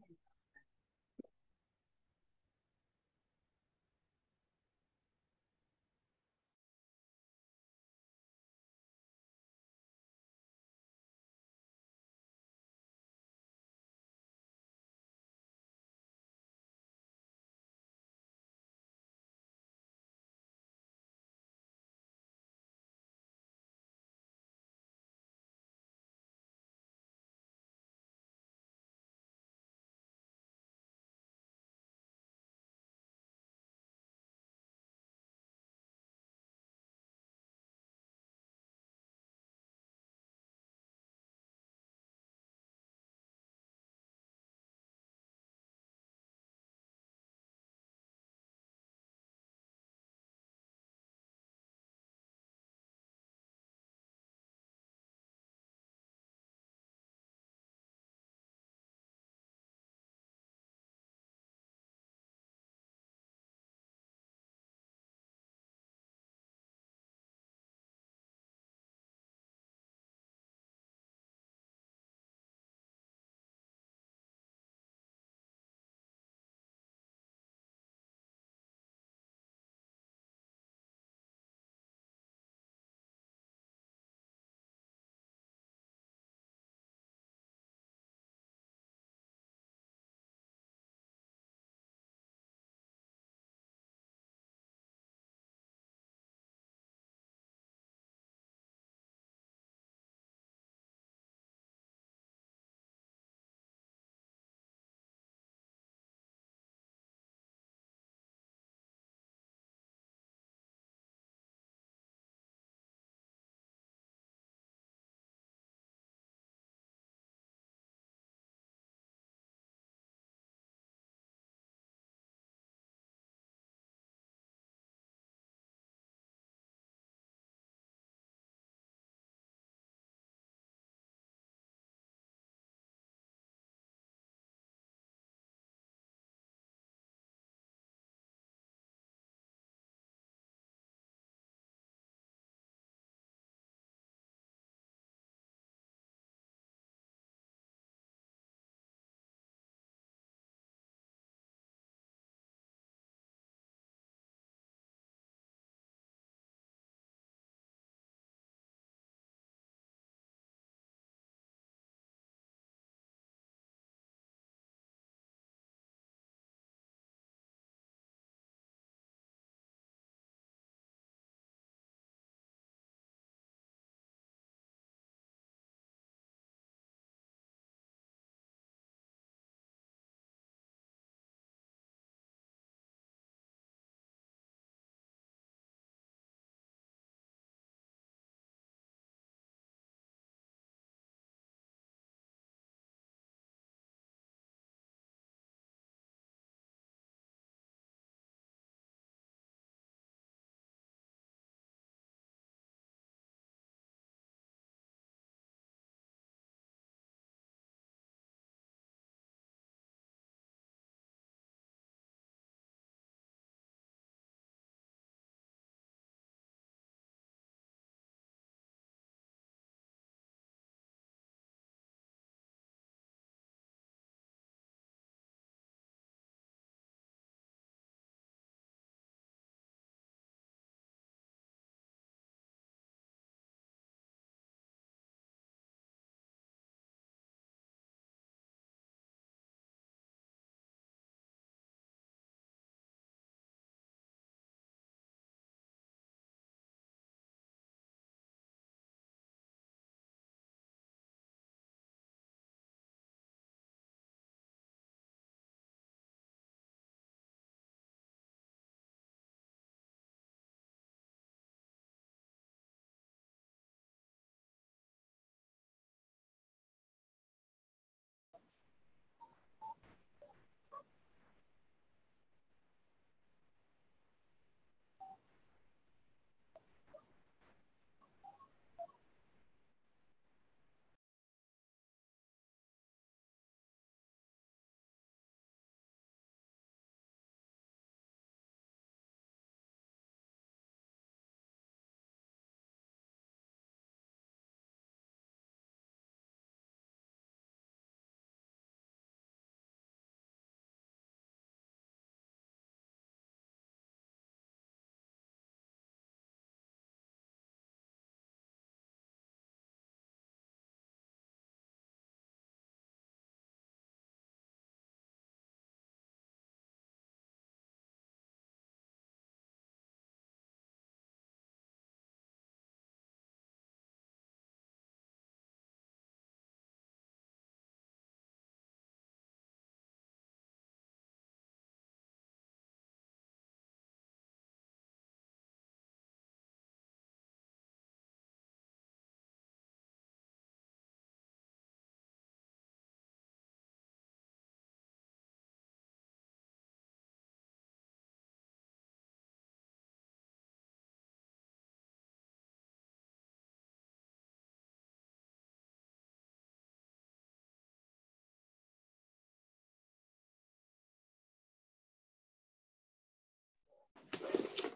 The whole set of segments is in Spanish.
happiness.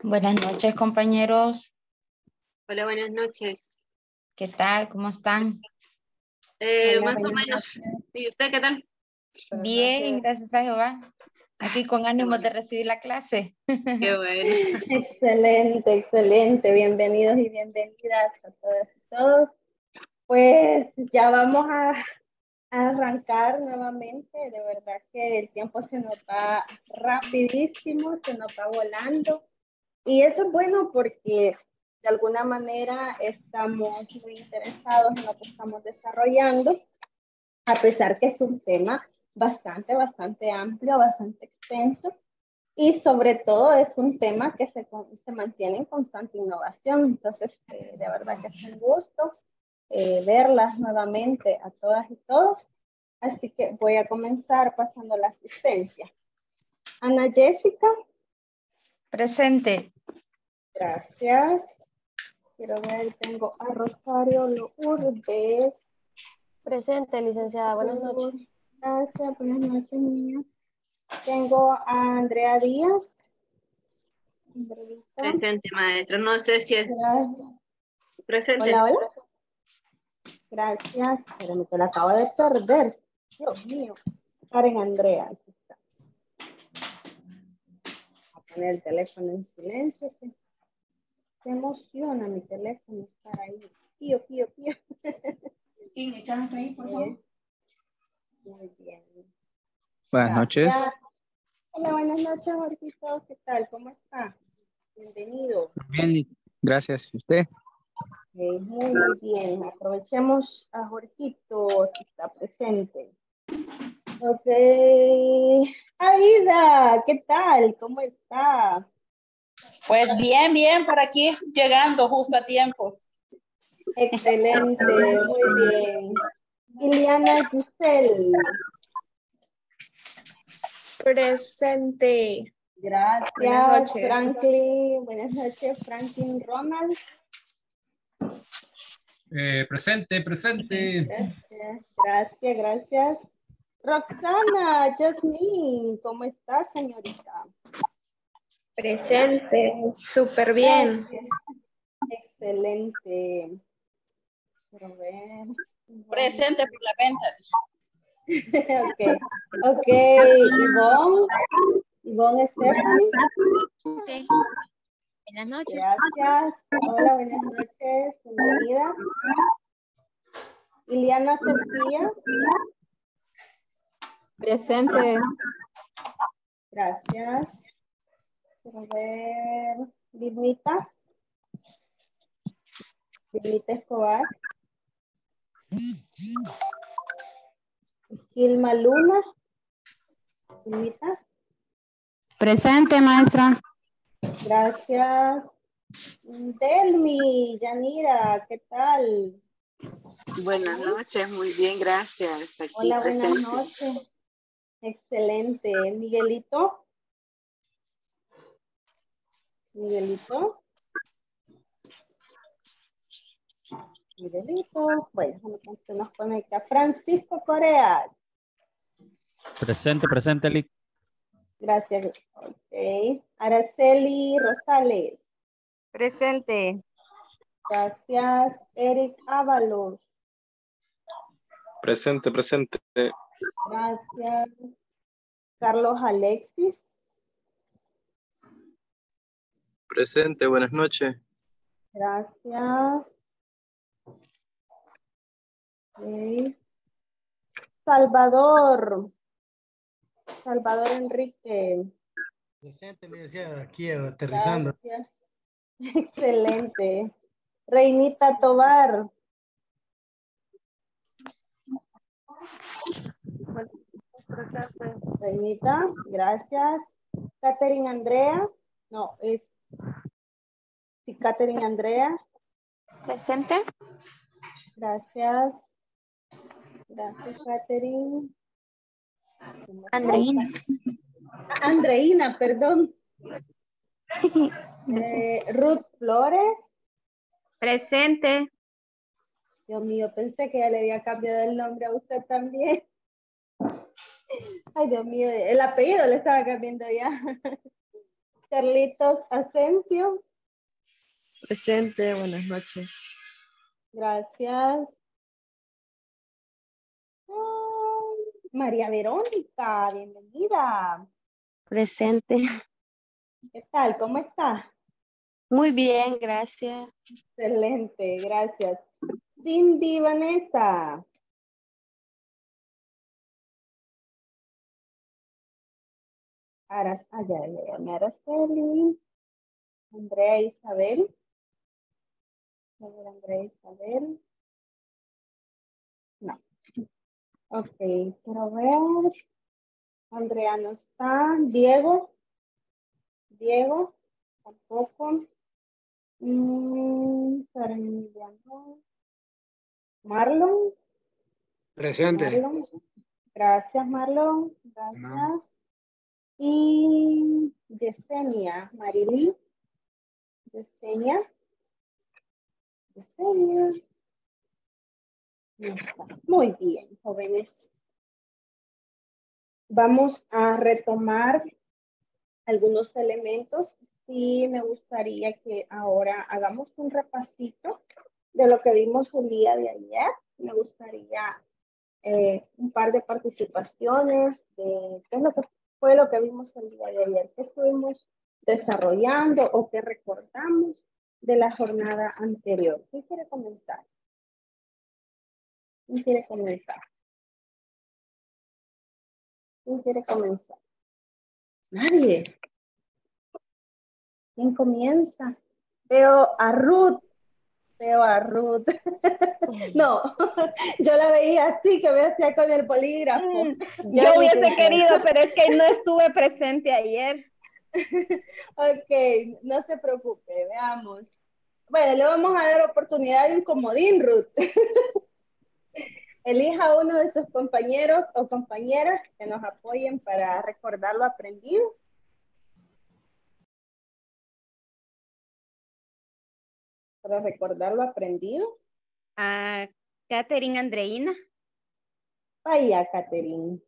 Buenas noches, compañeros. Hola, buenas noches. ¿Qué tal? ¿Cómo están? Eh, más o menos. ¿Y usted qué tal? Bien, gracias a Jehová. Aquí con ánimo de recibir la clase. Qué bueno. excelente, excelente. Bienvenidos y bienvenidas a todas y todos. Pues ya vamos a, a arrancar nuevamente. De verdad que el tiempo se nos va rapidísimo, se nos va volando. Y eso es bueno porque de alguna manera estamos muy interesados en lo que estamos desarrollando, a pesar que es un tema bastante, bastante amplio, bastante extenso. Y sobre todo es un tema que se, se mantiene en constante innovación. Entonces, eh, de verdad que es un gusto eh, verlas nuevamente a todas y todos. Así que voy a comenzar pasando la asistencia. Ana Jessica. Presente. Gracias. Quiero ver, tengo a Rosario Lourdes. Presente, licenciada. Buenas noches. Gracias, buenas noches, niña. Tengo a Andrea Díaz. Presente, maestra. No sé si es Gracias. presente. Hola, hola. Gracias. Espérame, te la acabo de perder. Dios mío. Karen Andrea. Aquí está. Voy a poner el teléfono en silencio. que Se emociona mi teléfono estar ahí. Pío, pío, pío. ¿Quién echaste ahí, por favor? Muy bien. Buenas noches. Hola, buenas noches, Jorgito. ¿Qué tal? ¿Cómo está? Bienvenido. Bien, gracias. ¿Y usted? Muy, muy bien. Aprovechemos a Jorgito que está presente. Ok. Aida, ¿qué tal? ¿Cómo está? Pues bien, bien, por aquí llegando justo a tiempo. Excelente, muy bien. Iliana Giselle, Presente. gracias. Buenas noches. Franklin, buenas noches. Franklin Ronald, Eh, presente, presente. gracias, gracias, gracias. Roxana, Jasmine, ¿cómo estás, señorita? Presente. Súper bien. Excelente. Quiero ver. Presente por la venta. ok, ok, Ivonne, Ivonne Stephanie, Sí. Buenas noches. gracias. Hola, buenas noches, bienvenida. Iliana Sofía, Presente. gracias. Quiero ver, Vilmita. Vilmita Escobar. Gilma Luna. Vilmita. Presente, maestra. Gracias. Delmi, Yanira, ¿qué tal? Buenas noches, muy bien, gracias. Aquí Hola, buenas presente. noches. Excelente. Miguelito. Miguelito. Miguelito. Bueno, se nos conecta. Francisco Corea. Presente, presente, Lic. Gracias. Ok. Araceli Rosales. Presente. Gracias. Eric Ábalos. Presente, presente. Gracias. Carlos Alexis. Presente, buenas noches. Gracias. Salvador. Salvador Enrique. Presente, licenciada, aquí aterrizando. Gracias. Excelente. Reinita Tobar. Reinita, gracias. Catherine Andrea. No, es. Sí, Catherine Andrea. Presente. Gracias. Gracias, Catherine. Andreina. Andreina, perdón. Eh, Ruth Flores. Presente. Dios mío, pensé que ya le había cambiado el nombre a usted también. Ay, Dios mío, el apellido le estaba cambiando ya. Carlitos Asensio. Presente, buenas noches. Gracias. Ah, María Verónica, bienvenida. Presente. ¿Qué tal? ¿Cómo está? Muy bien, gracias. Excelente, gracias. Cindy Vanessa. Aras, allá, allá, Araceli. Andrea Isabel. A ver, Andrea Isabel. No. Ok, quiero ver. Andrea no está. Diego. Diego. Tampoco. Mm, Marlon. Presente. Marlon. Gracias, Marlon. Gracias. Y Yesenia, Marilyn. Yesenia. Yesenia. Muy bien, jóvenes. Vamos a retomar algunos elementos. Sí, me gustaría que ahora hagamos un repasito de lo que vimos el día de ayer. Me gustaría eh, un par de participaciones de qué es lo que fue lo que vimos el día de ayer, qué estuvimos desarrollando o qué recordamos de la jornada anterior. ¿Quién quiere comenzar? ¿Quién quiere comenzar? ¿Quién quiere comenzar? Nadie. ¿Quién comienza? Veo a Ruth. Veo a Ruth. no, yo la veía así, que me hacía con el polígrafo. Mm, yo hubiese querido, pero es que no estuve presente ayer. ok, no se preocupe, veamos. Bueno, le vamos a dar oportunidad de un comodín, Ruth. Elija uno de sus compañeros o compañeras que nos apoyen para recordar lo aprendido. Para recordar lo aprendido. A Catherine Andreina. Vaya, Catherine.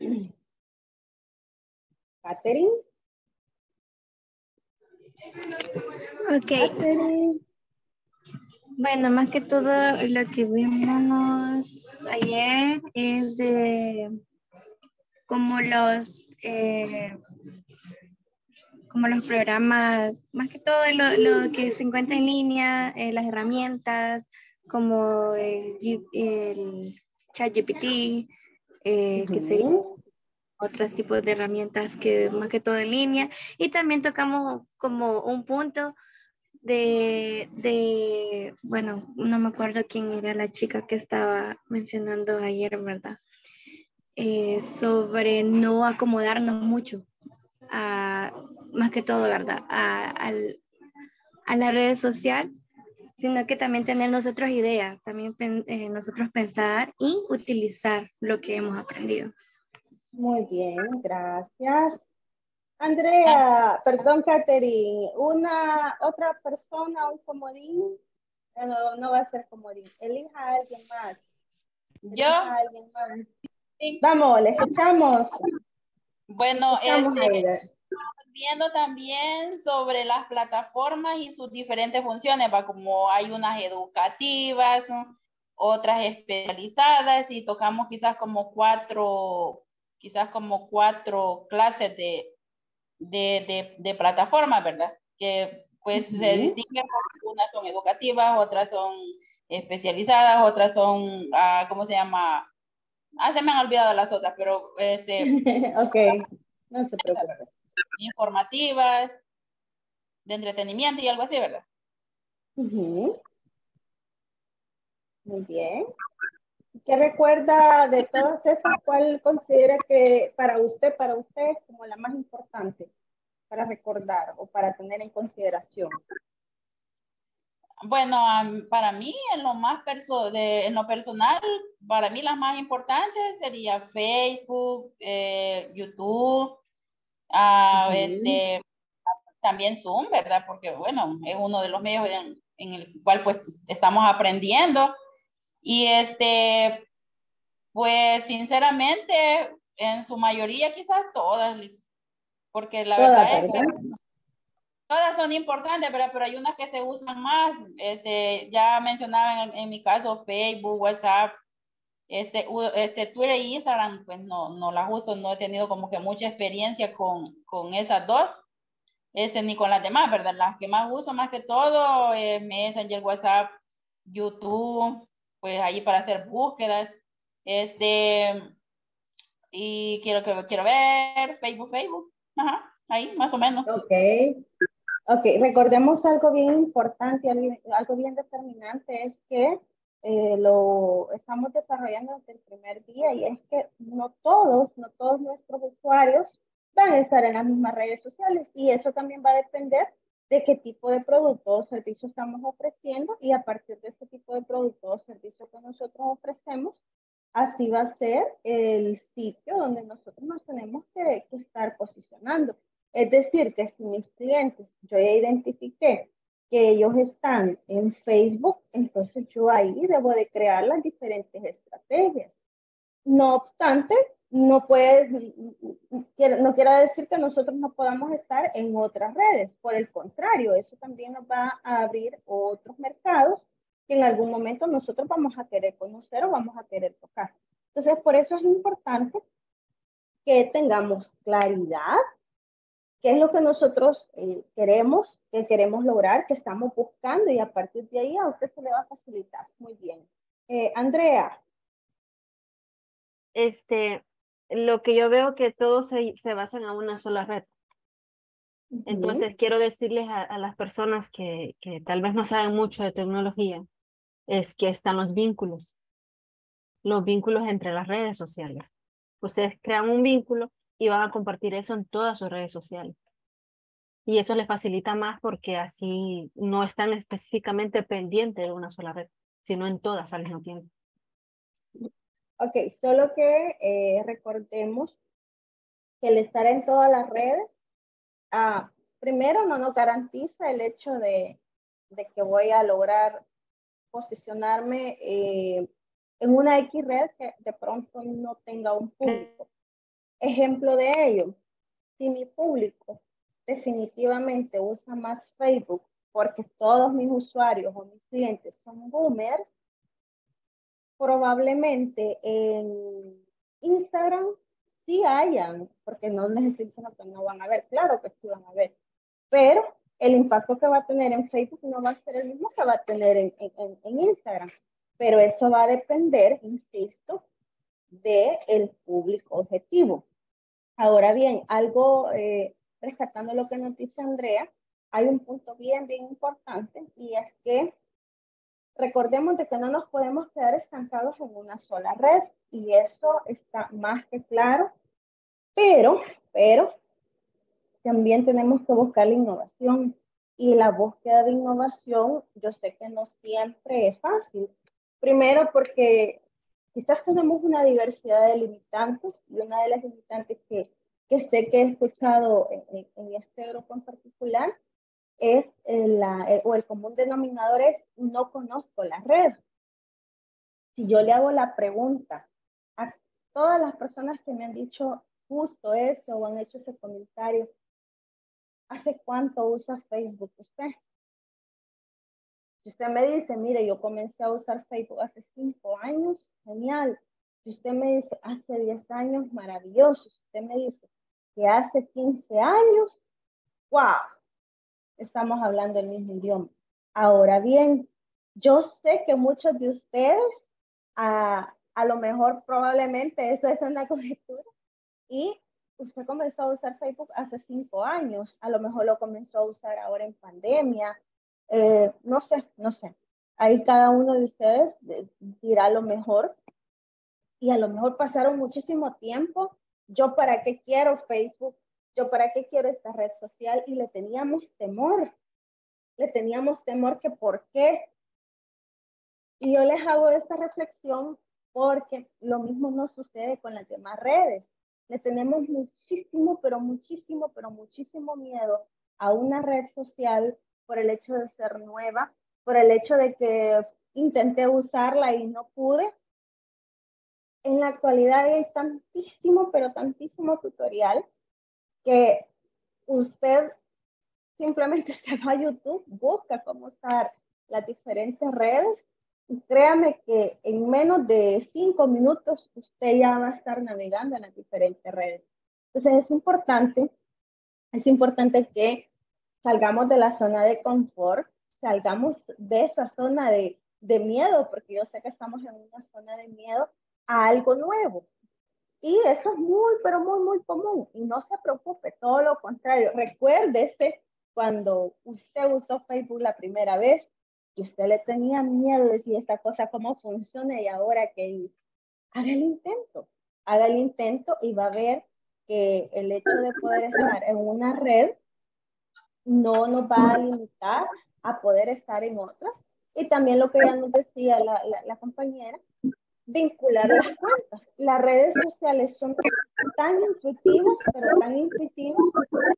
Catherine. Ok. Bueno, más que todo lo que vimos ayer es de como los eh, como los programas, más que todo lo, que se encuentra en línea, eh, las herramientas como el, el ChatGPT, eh, que serían otros tipos de herramientas que más que todo en línea. Y también tocamos como un punto de, de, bueno, no me acuerdo quién era la chica que estaba mencionando ayer, ¿verdad? Eh, sobre no acomodarnos mucho, a, más que todo, ¿verdad? A, a, a la red social, sino que también tener nosotros ideas, también eh, nosotros pensar y utilizar lo que hemos aprendido. Muy bien, gracias. Andrea, perdón, Catherine, una otra persona, un comodín, no, no va a ser comodín, elija a alguien más. Yo. alguien más. Vamos, le escuchamos. Bueno, este, viendo también sobre las plataformas y sus diferentes funciones, va como hay unas educativas, otras especializadas y tocamos quizás como cuatro, quizás como cuatro clases de, de, de, plataformas, ¿verdad? Que pues se distinguen porque unas son educativas, otras son especializadas, otras son, ah, ¿cómo se llama? Ah, se me han olvidado las otras, pero este... ok, no se preocupe. Informativas, de entretenimiento y algo así, ¿verdad? Muy bien. ¿Qué recuerda de todas esas? ¿Cuál considera que para usted, para usted es como la más importante para recordar o para tener en consideración? Bueno, para mí, en lo más perso de, en lo personal, para mí las más importantes sería Facebook, eh, YouTube, uh, este, también Zoom, ¿verdad? Porque, bueno, es uno de los medios en, en el cual pues estamos aprendiendo y este, pues sinceramente, en su mayoría quizás todas, porque la verdad es que todas son importantes, pero, pero hay unas que se usan más. Este, ya mencionaba en, en mi caso Facebook, WhatsApp, este, este, Twitter y Instagram, pues no, no las uso, no he tenido como que mucha experiencia con, con esas dos, este, ni con las demás, ¿verdad? Las que más uso más que todo es Messenger, WhatsApp, YouTube, pues ahí para hacer búsquedas, este, y quiero, quiero ver Facebook, Facebook, ajá, ahí más o menos. Ok, ok, recordemos algo bien importante, algo bien determinante, es que eh, lo estamos desarrollando desde el primer día y es que no todos, no todos nuestros usuarios van a estar en las mismas redes sociales y eso también va a depender de qué tipo de producto o servicio estamos ofreciendo y a partir de ese tipo de producto o servicio que nosotros ofrecemos, así va a ser el sitio donde nosotros nos tenemos que, que estar posicionando. Es decir, que si mis clientes, yo ya identifiqué que ellos están en Facebook, entonces yo ahí debo de crear las diferentes estrategias. No obstante, no puede, no quiere decir que nosotros no podamos estar en otras redes. Por el contrario, eso también nos va a abrir otros mercados que en algún momento nosotros vamos a querer conocer o vamos a querer tocar. Entonces, por eso es importante que tengamos claridad qué es lo que nosotros eh, queremos, que queremos lograr, que estamos buscando y a partir de ahí a usted se le va a facilitar. Muy bien. Eh, Andrea. Este, lo que yo veo que todos se, se basan en una sola red. Entonces, quiero decirles a, a las personas que, que, tal vez no saben mucho de tecnología, es que están los vínculos, los vínculos entre las redes sociales. Ustedes crean un vínculo y van a compartir eso en todas sus redes sociales. Y eso les facilita más porque así no están específicamente pendientes de una sola red, sino en todas al mismo tiempo. Ok, solo que eh, recordemos que el estar en todas las redes, ah, primero no nos garantiza el hecho de, de que voy a lograr posicionarme eh, en una X red que de pronto no tenga un público. Ejemplo de ello, si mi público definitivamente usa más Facebook porque todos mis usuarios o mis clientes son boomers, probablemente en Instagram sí hayan, porque no necesitan que no van a ver, claro que sí van a ver, pero el impacto que va a tener en Facebook no va a ser el mismo que va a tener en, en, en Instagram, pero eso va a depender, insisto, del el público objetivo. Ahora bien, algo eh, rescatando lo que nos dice Andrea, hay un punto bien, bien importante y es que recordemos de que no nos podemos quedar estancados en una sola red y eso está más que claro, pero, pero también tenemos que buscar la innovación y la búsqueda de innovación yo sé que no siempre es fácil. Primero porque quizás tenemos una diversidad de limitantes y una de las limitantes que, que sé que he escuchado en, en este grupo en particular es el, la, o el común denominador es no conozco la red. Si yo le hago la pregunta a todas las personas que me han dicho justo eso o han hecho ese comentario, ¿hace cuánto usa Facebook usted? Si usted me dice, mire, yo comencé a usar Facebook hace cinco años, genial. Si usted me dice, hace 10 años, maravilloso. Si usted me dice que hace 15 años, wow, estamos hablando el mismo idioma. Ahora bien, yo sé que muchos de ustedes, a, a lo mejor probablemente eso es una conjetura, y usted comenzó a usar Facebook hace cinco años, a lo mejor lo comenzó a usar ahora en pandemia, eh, no sé, no sé. Ahí cada uno de ustedes dirá lo mejor. Y a lo mejor pasaron muchísimo tiempo. Yo para qué quiero Facebook, yo para qué quiero esta red social y le teníamos temor. Le teníamos temor que por qué. Y yo les hago esta reflexión porque lo mismo nos sucede con las demás redes. Le tenemos muchísimo, pero muchísimo, pero muchísimo miedo a una red social por el hecho de ser nueva, por el hecho de que intenté usarla y no pude. En la actualidad hay tantísimo, pero tantísimo tutorial que usted simplemente se va a YouTube, busca cómo usar las diferentes redes y créame que en menos de cinco minutos usted ya va a estar navegando en las diferentes redes. Entonces es importante, es importante que salgamos de la zona de confort, salgamos de esa zona de, miedo, porque yo sé que estamos en una zona de miedo a algo nuevo. Y eso es muy, pero muy, muy común. Y no se preocupe, todo lo contrario. Recuérdese cuando usted usó Facebook la primera vez y usted le tenía miedo de decir esta cosa cómo funciona y ahora qué dice. Haga el intento, haga el intento y va a ver que el hecho de poder estar en una red no nos va a limitar a poder estar en otras. Y también lo que ya nos decía la, la, compañera, vincular las cuentas. Las redes sociales son tan intuitivas, pero tan intuitivas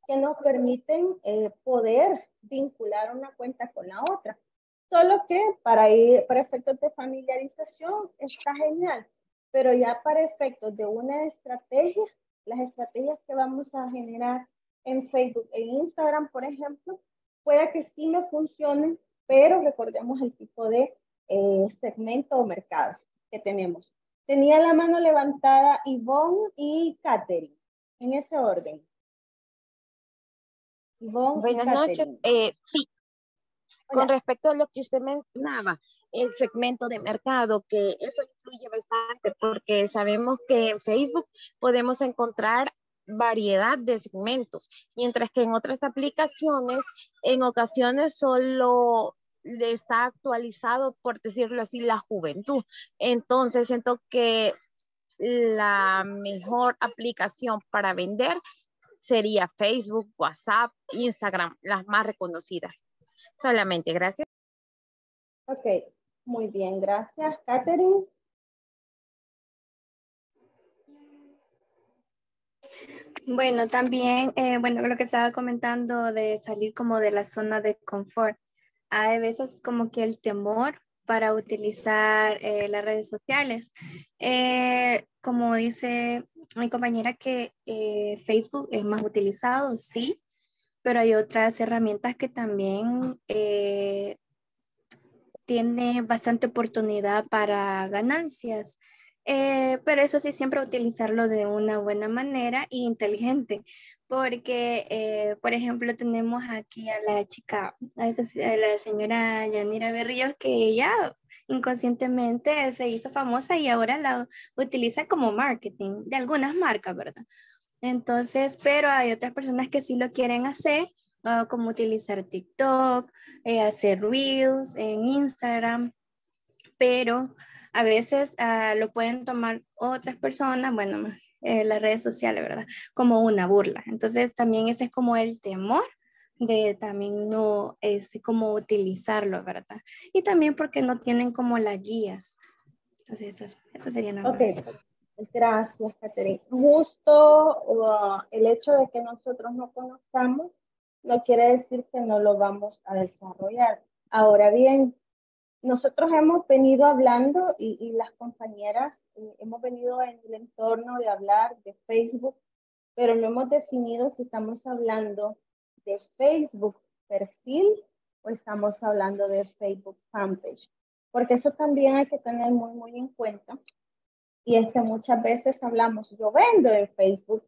que nos permiten eh, poder vincular una cuenta con la otra. Solo que para, ir, para efectos de familiarización está genial, pero ya para efectos de una estrategia, las estrategias que vamos a generar en Facebook e Instagram, por ejemplo, pueda que sí no funcionen, pero recordemos el tipo de eh, segmento o mercado que tenemos. Tenía la mano levantada Yvonne y Katherine, en ese orden. Yvonne Buenas noches. Eh, sí, con respecto a lo que usted mencionaba, el segmento de mercado, que eso influye bastante porque sabemos que en Facebook podemos encontrar variedad de segmentos, mientras que en otras aplicaciones en ocasiones solo está actualizado, por decirlo así, la juventud. Entonces, siento que la mejor aplicación para vender sería Facebook, WhatsApp, Instagram, las más reconocidas. Solamente, gracias. Ok, muy bien, gracias. Catherine. Bueno, también, eh, bueno, lo que estaba comentando de salir como de la zona de confort. Hay veces como que el temor para utilizar eh, las redes sociales. Eh, como dice mi compañera que Facebook es más utilizado, sí, pero hay otras herramientas que también tienen bastante oportunidad para ganancias. Eh, pero eso sí, siempre utilizarlo de una buena manera y inteligente, porque, eh, por ejemplo, tenemos aquí a la chica, a, la señora Yanira Berríos, que ella inconscientemente se hizo famosa y ahora la utiliza como marketing de algunas marcas, ¿verdad? Entonces, pero hay otras personas que sí lo quieren hacer, ah, como utilizar TikTok, eh, hacer reels en Instagram, pero a veces ah, lo pueden tomar otras personas, bueno, eh, las redes sociales, ¿verdad? Como una burla. Entonces también ese es como el temor de también no, es este, como utilizarlo, ¿verdad? Y también porque no tienen como las guías. Entonces eso, eso sería nada okay. Gracias, Catherine. Justo uh, el hecho de que nosotros no conozcamos no quiere decir que no lo vamos a desarrollar. Ahora bien, nosotros hemos venido hablando y, las compañeras eh, hemos venido en el entorno de hablar de Facebook, pero no hemos definido si estamos hablando de Facebook perfil o estamos hablando de Facebook fanpage, porque eso también hay que tener muy, muy en cuenta. Y es que muchas veces hablamos, yo vendo en Facebook,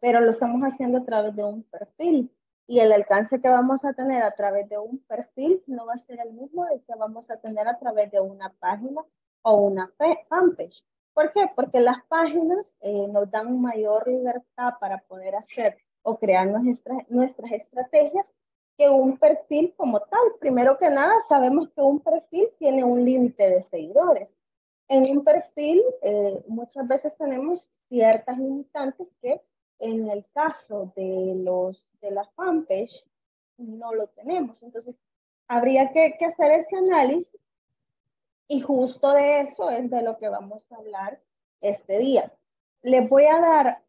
pero lo estamos haciendo a través de un perfil y el alcance que vamos a tener a través de un perfil no va a ser el mismo del que vamos a tener a través de una página o una fanpage. ¿Por qué? Porque las páginas eh, nos dan mayor libertad para poder hacer o crear nuestras, nuestras estrategias que un perfil como tal. Primero que nada, sabemos que un perfil tiene un límite de seguidores. En un perfil eh, muchas veces tenemos ciertas limitantes que en el caso de los de la fanpage no lo tenemos. Entonces, habría que, que hacer ese análisis y justo de eso es de lo que vamos a hablar este día. Le voy a dar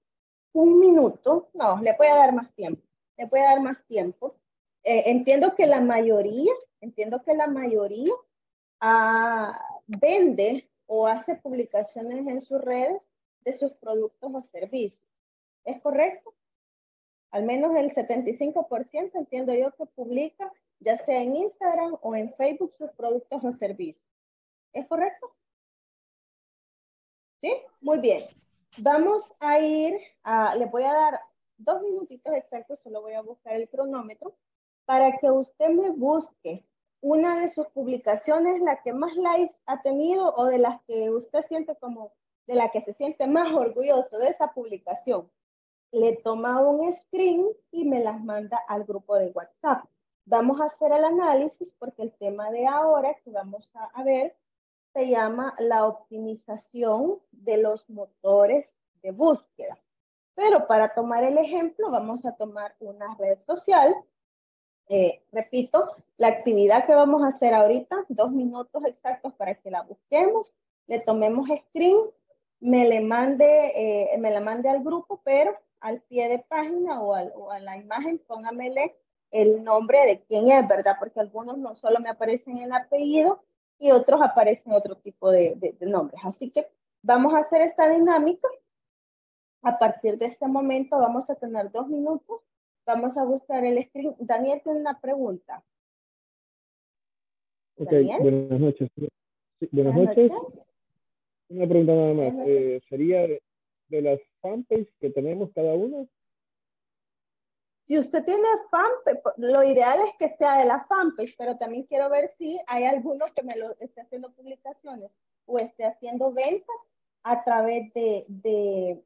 un minuto, no, le voy a dar más tiempo, le voy a dar más tiempo. Eh, entiendo que la mayoría, entiendo que la mayoría ah, vende o hace publicaciones en sus redes de sus productos o servicios. ¿Es correcto? Al menos el 75% entiendo yo que publica ya sea en Instagram o en Facebook sus productos o servicios. ¿Es correcto? ¿Sí? Muy bien. Vamos a ir a, le voy a dar dos minutitos exactos, solo voy a buscar el cronómetro, para que usted me busque una de sus publicaciones, la que más likes ha tenido o de las que usted siente como, de la que se siente más orgulloso de esa publicación. Le toma un screen y me las manda al grupo de WhatsApp. Vamos a hacer el análisis porque el tema de ahora que vamos a, ver se llama la optimización de los motores de búsqueda. Pero para tomar el ejemplo, vamos a tomar una red social. Eh, repito, la actividad que vamos a hacer ahorita, dos minutos exactos para que la busquemos, le tomemos screen, me, le mande, eh, me la mande al grupo, pero al pie de página o, o a la imagen, póngamele el nombre de quién es, ¿verdad? Porque algunos no solo me aparecen el apellido y otros aparecen otro tipo de, de, nombres. Así que vamos a hacer esta dinámica. A partir de este momento vamos a tener dos minutos. Vamos a buscar el screen. Daniel tiene una pregunta. Ok, buenas noches. buenas, noches. Una pregunta nada más. Eh, ¿Sería de, las fanpages que tenemos cada uno? Si usted tiene fanpage, lo ideal es que sea de la fanpage, pero también quiero ver si hay alguno que me lo esté haciendo publicaciones o esté haciendo ventas a través de, de,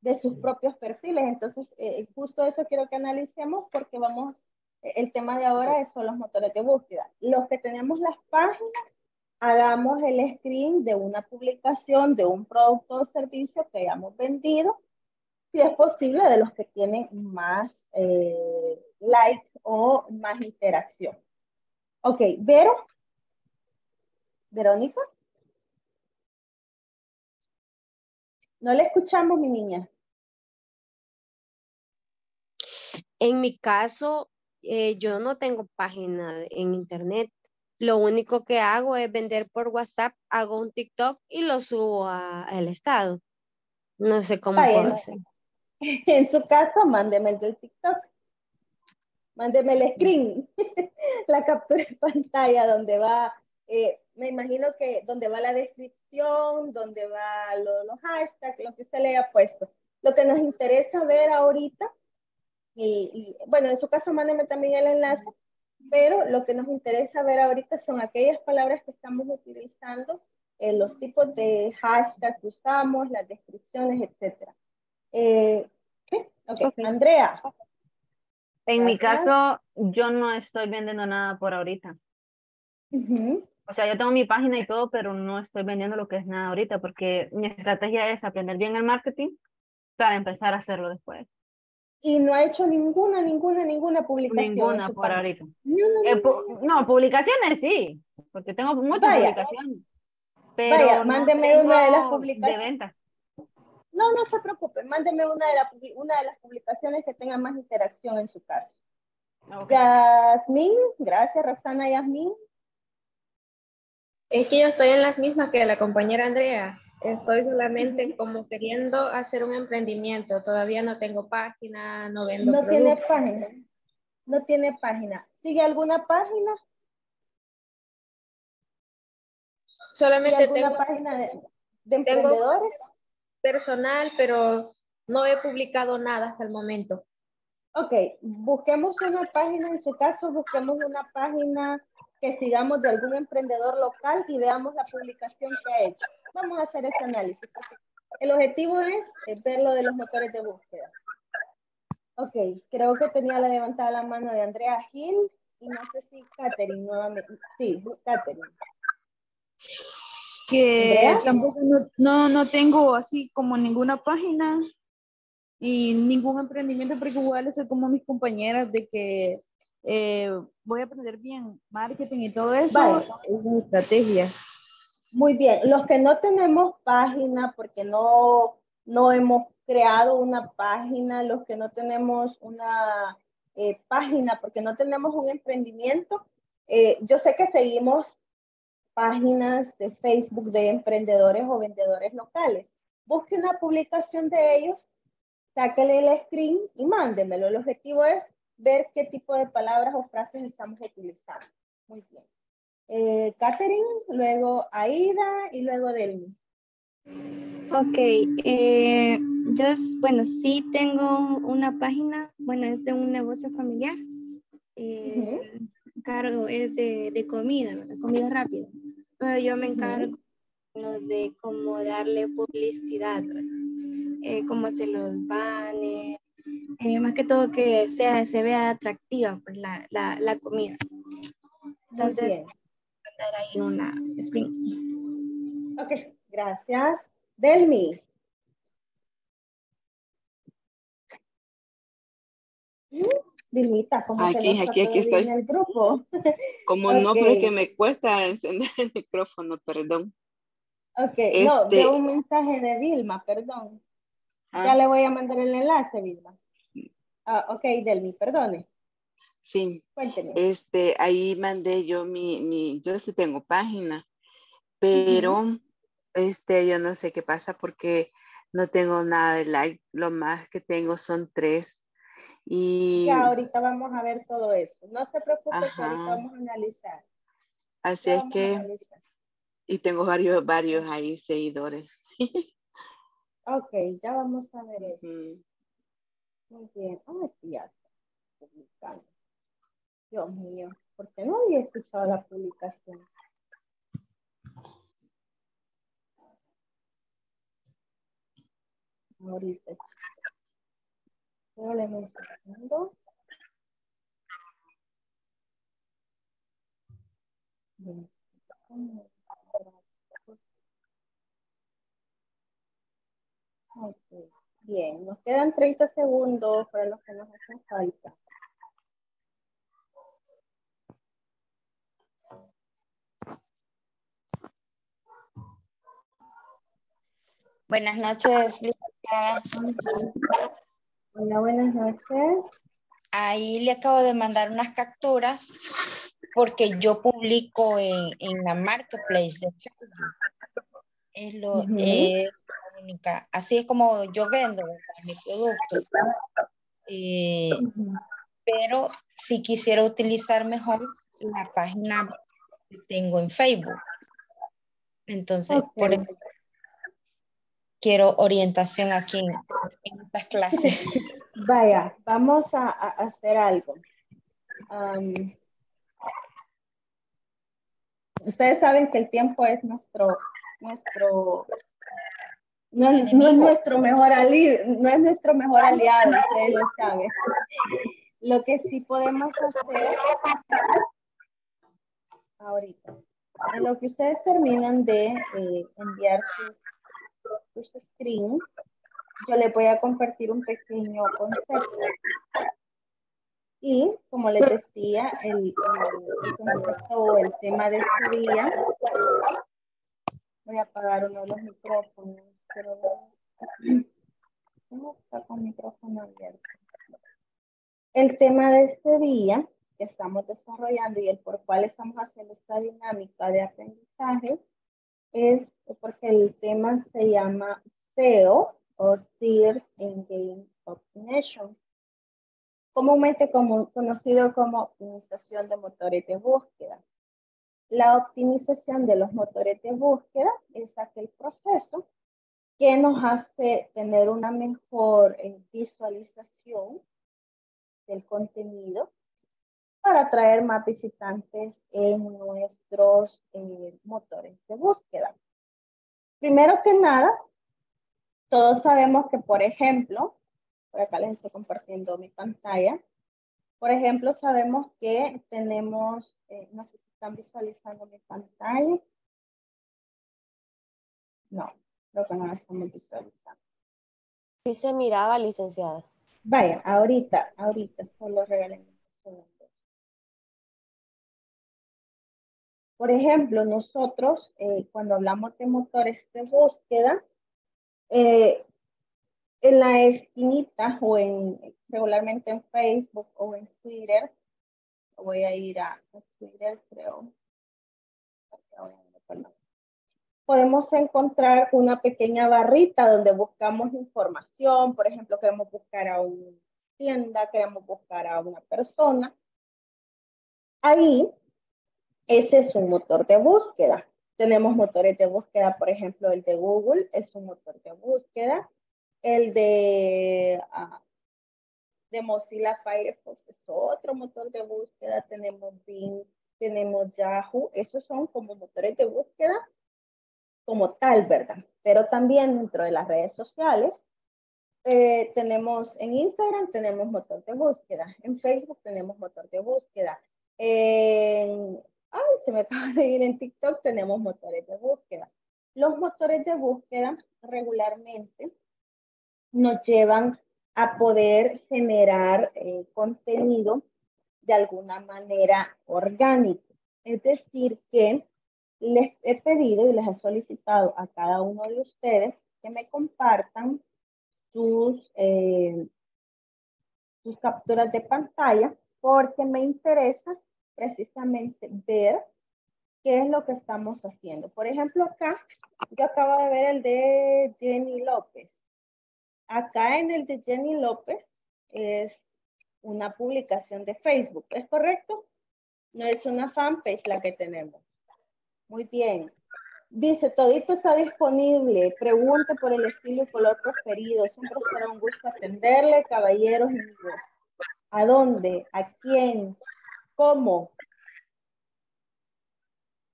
de sus propios perfiles. Entonces, eh, justo eso quiero que analicemos porque vamos, el tema de ahora es son los motores de búsqueda. Los que tenemos las páginas, hagamos el screen de una publicación de un producto o servicio que hayamos vendido si es posible, de los que tienen más eh, like o más interacción. Ok, Vero. Verónica. No le escuchamos, mi niña. En mi caso, eh, yo no tengo página en internet. Lo único que hago es vender por WhatsApp, hago un TikTok y lo subo al estado. No sé cómo puedo hacer. En su caso, mándeme el del TikTok. Mándeme el screen, la captura de pantalla donde va, eh, me imagino que donde va la descripción, donde va los hashtags, lo que usted le haya puesto. Lo que nos interesa ver ahorita, y, bueno, en su caso mándeme también el enlace, pero lo que nos interesa ver ahorita son aquellas palabras que estamos utilizando, eh, los tipos de hashtag que usamos, las descripciones, etcétera. Eh, Andrea. En mi caso, yo no estoy vendiendo nada por ahorita. O sea, yo tengo mi página y todo, pero no estoy vendiendo lo que es nada ahorita, porque mi estrategia es aprender bien el marketing para empezar a hacerlo después. Y no ha hecho ninguna, ninguna, ninguna publicación. Ninguna por ahorita. Eh, no, publicaciones sí, porque tengo muchas publicaciones. Pero Vaya, mándeme una de las publicaciones. De venta. No, no se preocupe, mándeme una de, una de las publicaciones que tenga más interacción en su caso. Yasmin, gracias Roxana Yasmin. Es que yo estoy en las mismas que la compañera Andrea. Estoy solamente como queriendo hacer un emprendimiento. Todavía no tengo página, no vendo. No tiene página. No tiene página. ¿Sigue alguna página? Solamente tengo página de, emprendedores personal, pero no he publicado nada hasta el momento. Ok, busquemos una página, en su caso, busquemos una página que sigamos de algún emprendedor local y veamos la publicación que ha hecho. Vamos a hacer ese análisis. El objetivo es ver lo de los motores de búsqueda. Ok, creo que tenía la levantada la mano de Andrea Gil y no sé si Catherine nuevamente. Sí, Catherine que tampoco no, no, tengo así como ninguna página y ningún emprendimiento porque igual es como mis compañeras de que eh, voy a aprender bien marketing y todo eso es una estrategia. Muy bien, los que no tenemos página porque no, no hemos creado una página, los que no tenemos una eh, página porque no tenemos un emprendimiento, eh, yo sé que seguimos páginas de Facebook de emprendedores o vendedores locales. Busque una publicación de ellos sáquele el screen y mándemelo. El objetivo es ver qué tipo de palabras o frases estamos utilizando. Muy bien. Eh, Catherine, luego Aida y luego Delmi. Ok, eh, yo, bueno, sí tengo una página, bueno, es de un negocio familiar. Eh, Cargo es de, de comida, comida rápida. Pero yo me encargo de cómo darle publicidad, eh, cómo hacer los banners, eh, más que todo que sea, se vea atractiva pues, la, la, la comida. Entonces, dar ahí una screen. Ok, gracias. Delmi. Dilmita, ¿cómo aquí, se aquí, aquí estoy. En el grupo? Como no, porque me cuesta encender el micrófono, perdón. Ok, no, Este- veo un mensaje de Vilma, perdón. Ah. Ya le voy a mandar el enlace, Vilma. Ah, ok, Delmi, perdone. Sí. Cuénteme. Este, ahí mandé yo mi, mi, yo sí tengo página, pero este, yo no sé qué pasa porque no tengo nada de like, lo más que tengo son tres. Y Ya, ahorita vamos a ver todo eso. No se preocupe que ahorita vamos a analizar. así es vamos a que, y tengo varios, varios ahí seguidores. Ok, ya vamos a ver eso. Muy bien. Ya está publicando. Dios mío, ¿por qué no había escuchado la publicación? Ahorita. Dale un segundo. Bien. Ok, Bien, nos quedan 30 segundos para los que nos hacen falta. Buenas noches, licenciada. Hola, buenas noches. Ahí le acabo de mandar unas capturas porque yo publico en, en la marketplace de Facebook. Es lo, Ujú. es la única. Así es como yo vendo ¿verdad? mi producto. Eh, pero si quisiera utilizar mejor la página que tengo en Facebook. Entonces, por eso quiero orientación aquí en, en estas clases. Vaya, vamos a, a hacer algo. Ustedes saben que el tiempo es nuestro, nuestro, no, es- nuestro mejor ali- no es nuestro mejor aliado, ustedes lo saben. Lo que sí podemos hacer ahorita, en lo que ustedes terminan de eh, enviar su, su screen, yo les voy a compartir un pequeño concepto. Y como les decía, el, el- el concepto o el tema de este día, voy a apagar uno de los micrófonos, pero ¿cómo está con micrófono abierto? El tema de este día que estamos desarrollando y el por cual estamos haciendo esta dinámica de aprendizaje es porque el tema se llama SEO o Search Engine Optimization, comúnmente como, conocido como optimización de motores de búsqueda. La optimización de los motores de búsqueda es aquel proceso que nos hace tener una mejor eh, visualización del contenido para atraer más visitantes en nuestros eh, motores de búsqueda. Primero que nada, todos sabemos que, por ejemplo, por acá les estoy compartiendo mi pantalla, por ejemplo, sabemos que tenemos, eh, no sé si están visualizando mi pantalla. No, creo que no la estamos visualizando. Sí se miraba, licenciada. Vaya, ahorita, ahorita, solo regalen Por ejemplo, nosotros, eh, cuando hablamos de motores de búsqueda, eh, en la esquinita o en, regularmente en Facebook o en Twitter, voy a ir a, a Twitter, creo. Podemos encontrar una pequeña barrita donde buscamos información, por ejemplo, queremos buscar a una tienda, queremos buscar a una persona. Ahí, ese es un motor de búsqueda. Tenemos motores de búsqueda, por ejemplo, el de Google es un motor de búsqueda. El de, ah, de Mozilla Firefox es otro motor de búsqueda. Tenemos Bing, tenemos Yahoo. Esos son como motores de búsqueda como tal, ¿verdad? Pero también dentro de las redes sociales, eh, tenemos en Instagram tenemos motor de búsqueda, en Facebook tenemos motor de búsqueda, en, ay, se me acaba de ir en TikTok tenemos motores de búsqueda. Los motores de búsqueda regularmente nos llevan a poder generar eh, contenido de alguna manera orgánico. Es decir, que les he pedido y les he solicitado a cada uno de ustedes que me compartan sus, eh, sus capturas de pantalla porque me interesa precisamente ver qué es lo que estamos haciendo. Por ejemplo, acá yo acabo de ver el de Jenny López. Acá en el de Jenny López es una publicación de Facebook, ¿es correcto? No es una fanpage la que tenemos. Muy bien. Dice, todito está disponible. Pregunte por el estilo y color preferido. Siempre será un gusto atenderle, caballeros ¿A dónde? ¿A quién? ¿Cómo?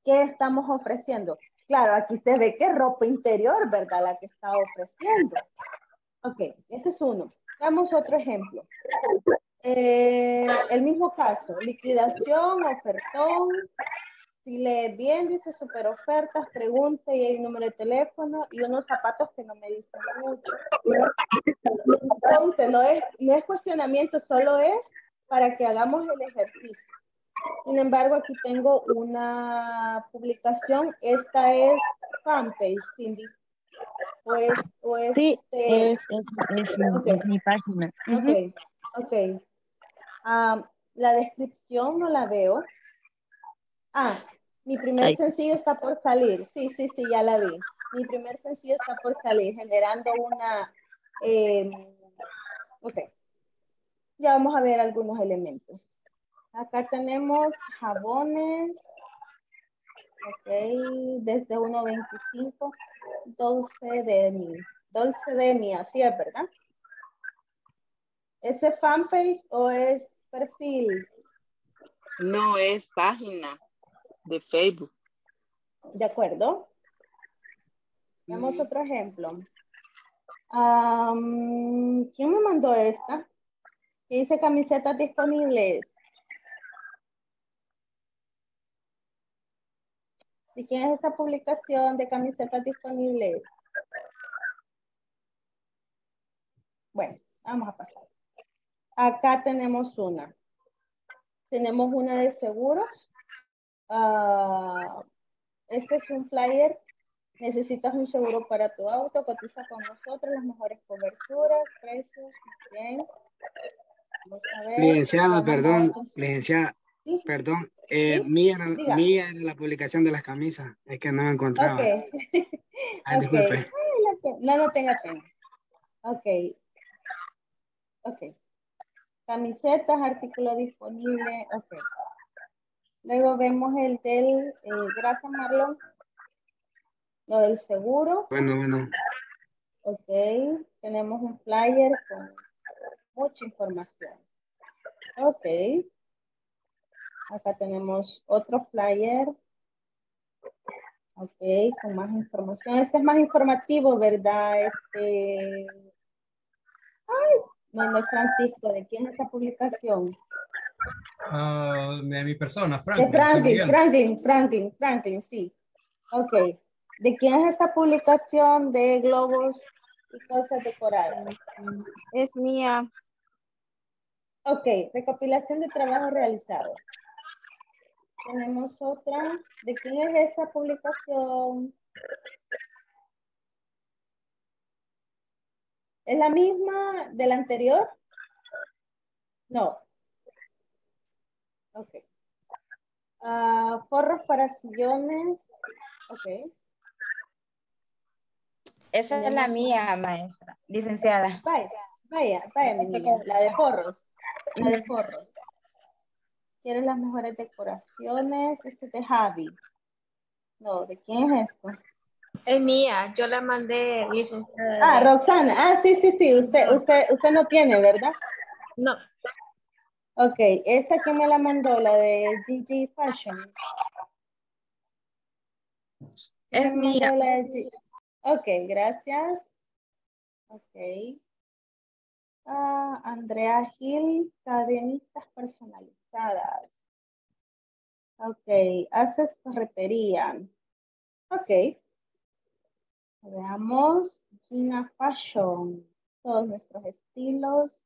¿Qué estamos ofreciendo? Claro, aquí se ve que ropa interior, ¿verdad? La que está ofreciendo. Ok, este es uno. Damos otro ejemplo. Eh, el mismo caso, liquidación, ofertón, si lee bien, dice super ofertas, pregunte y hay número de teléfono y unos zapatos que no me dicen mucho. No es, no es cuestionamiento, solo es para que hagamos el ejercicio. Sin embargo, aquí tengo una publicación. Esta es fanpage, Cindy. O es, o es, sí, este, es, es, es, es, mi página. Ok, ok. Um, la descripción no la veo. Ah, mi primer sencillo está por salir. Sí, sí, sí, ya la vi. Mi primer sencillo está por salir, generando una... Eh, ok. Ya vamos a ver algunos elementos. Acá tenemos jabones. Ok, desde 1.25. Dulce de mi. Dulce de mi, así es, ¿verdad? ¿Ese fanpage o es perfil? No, es página de Facebook. De acuerdo. Veamos otro ejemplo. ¿Quién me mandó esta? Dice camisetas disponibles. ¿Y quién es esta publicación de camisetas disponibles? Bueno, vamos a pasar. Acá tenemos una. Tenemos una de seguros Uh, este es un flyer. Necesitas un seguro para tu auto. Cotiza con nosotros las mejores coberturas, precios. Bien. Licenciada, perdón. Licenciada. Perdón, eh, mía, mía era la publicación de las camisas, es que no me encontraba. Okay. Ay, disculpe. No, no tenga pena. Ok. Ok. Camisetas, artículo disponible. Ok. Luego vemos el del, eh, gracias Marlon, lo del seguro. Bueno, bueno. Ok, tenemos un flyer con mucha información. Ok. Acá tenemos otro flyer. Ok, con más información. Este es más informativo, ¿verdad? Este... Ay, no, no es Francisco. ¿De quién es esa publicación? Uh, de mi persona, Franklin. De Franklin, Franklin, Franklin, Franklin, sí. Ok. ¿De quién es esta publicación de globos y cosas decoradas? Es mía. Ok, recopilación de trabajo realizado. Tenemos otra. ¿De quién es esta publicación? ¿Es la misma de la anterior? No. Ok. Uh, forros para sillones. Ok. Esa es la mía, maestra, licenciada. Vaya, vaya, vaya, mi niña, la de porros. La de porros. Quiero las mejores decoraciones. Este es de Javi. No, ¿de quién es esto? Es mía, yo la mandé licenciada. Ah, Roxana. Ah, sí, sí, sí. Usted, usted, usted no tiene, ¿verdad? No. Ok, esta que me la mandó, la de GG Fashion. Es mía. Ok, gracias. Ok. Andrea Gil, cadenitas personalizadas. Ok, haces corretería. Ok. Veamos. Gina Fashion. Todos nuestros estilos.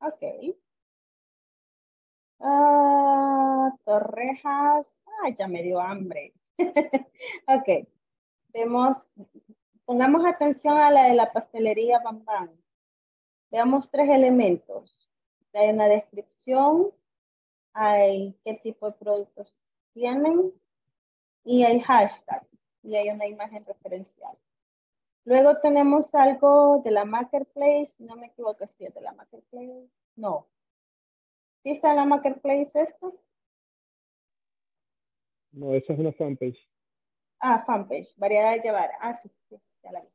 Ok. Ah, torrejas. Ah, ya me dio hambre. ok. Vemos, pongamos atención a la de la pastelería Bam Veamos tres elementos. Hay una descripción, hay qué tipo de productos tienen y hay hashtag y hay una imagen referencial. Luego tenemos algo de la Marketplace, no me equivoco si es de la Marketplace, no. ¿Sí está en la Marketplace esto? No, esa es una fanpage. Ah, fanpage, variedad de llevar. Ah, sí, sí ya la vi.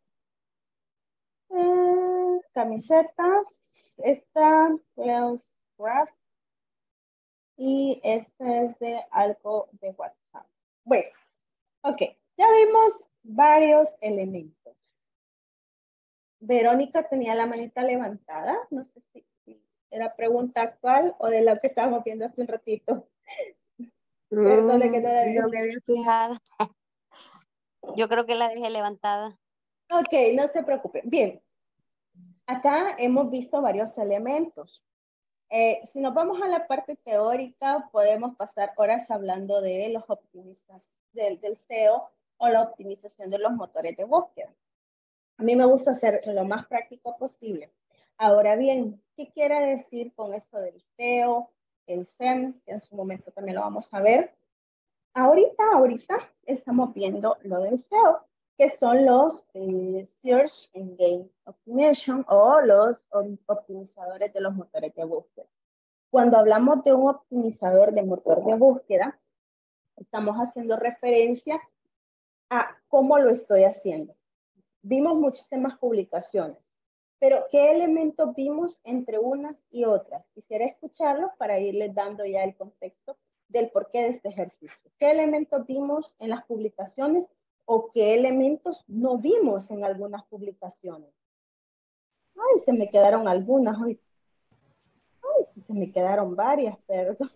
Eh, camisetas, esta, los wrap. Y este es de algo de WhatsApp. Bueno, ok, ya vimos varios elementos. Verónica tenía la manita levantada, no sé si era pregunta actual o de lo que estábamos viendo hace un ratito. Perdón, que no, me había fijado. Yo creo que la dejé levantada. Ok, no se preocupe. Bien, acá hemos visto varios elementos. Eh, si nos vamos a la parte teórica, podemos pasar horas hablando de los optimistas del, SEO o la optimización de los motores de búsqueda. A mí me gusta hacer lo más práctico posible. Ahora bien, ¿qué quiere decir con esto del SEO, el SEM, que en su momento también lo vamos a ver? Ahorita, ahorita estamos viendo lo del SEO, que son los eh, Search Engine Optimization o los optimizadores de los motores de búsqueda. Cuando hablamos de un optimizador de motor de búsqueda, estamos haciendo referencia a cómo lo estoy haciendo. Vimos muchísimas publicaciones. Pero, ¿qué elementos vimos entre unas y otras? Quisiera escucharlos para irles dando ya el contexto del porqué de este ejercicio. ¿Qué elementos vimos en las publicaciones o qué elementos no vimos en algunas publicaciones? Ay, se me quedaron algunas hoy. Ay, se me quedaron varias, perdón.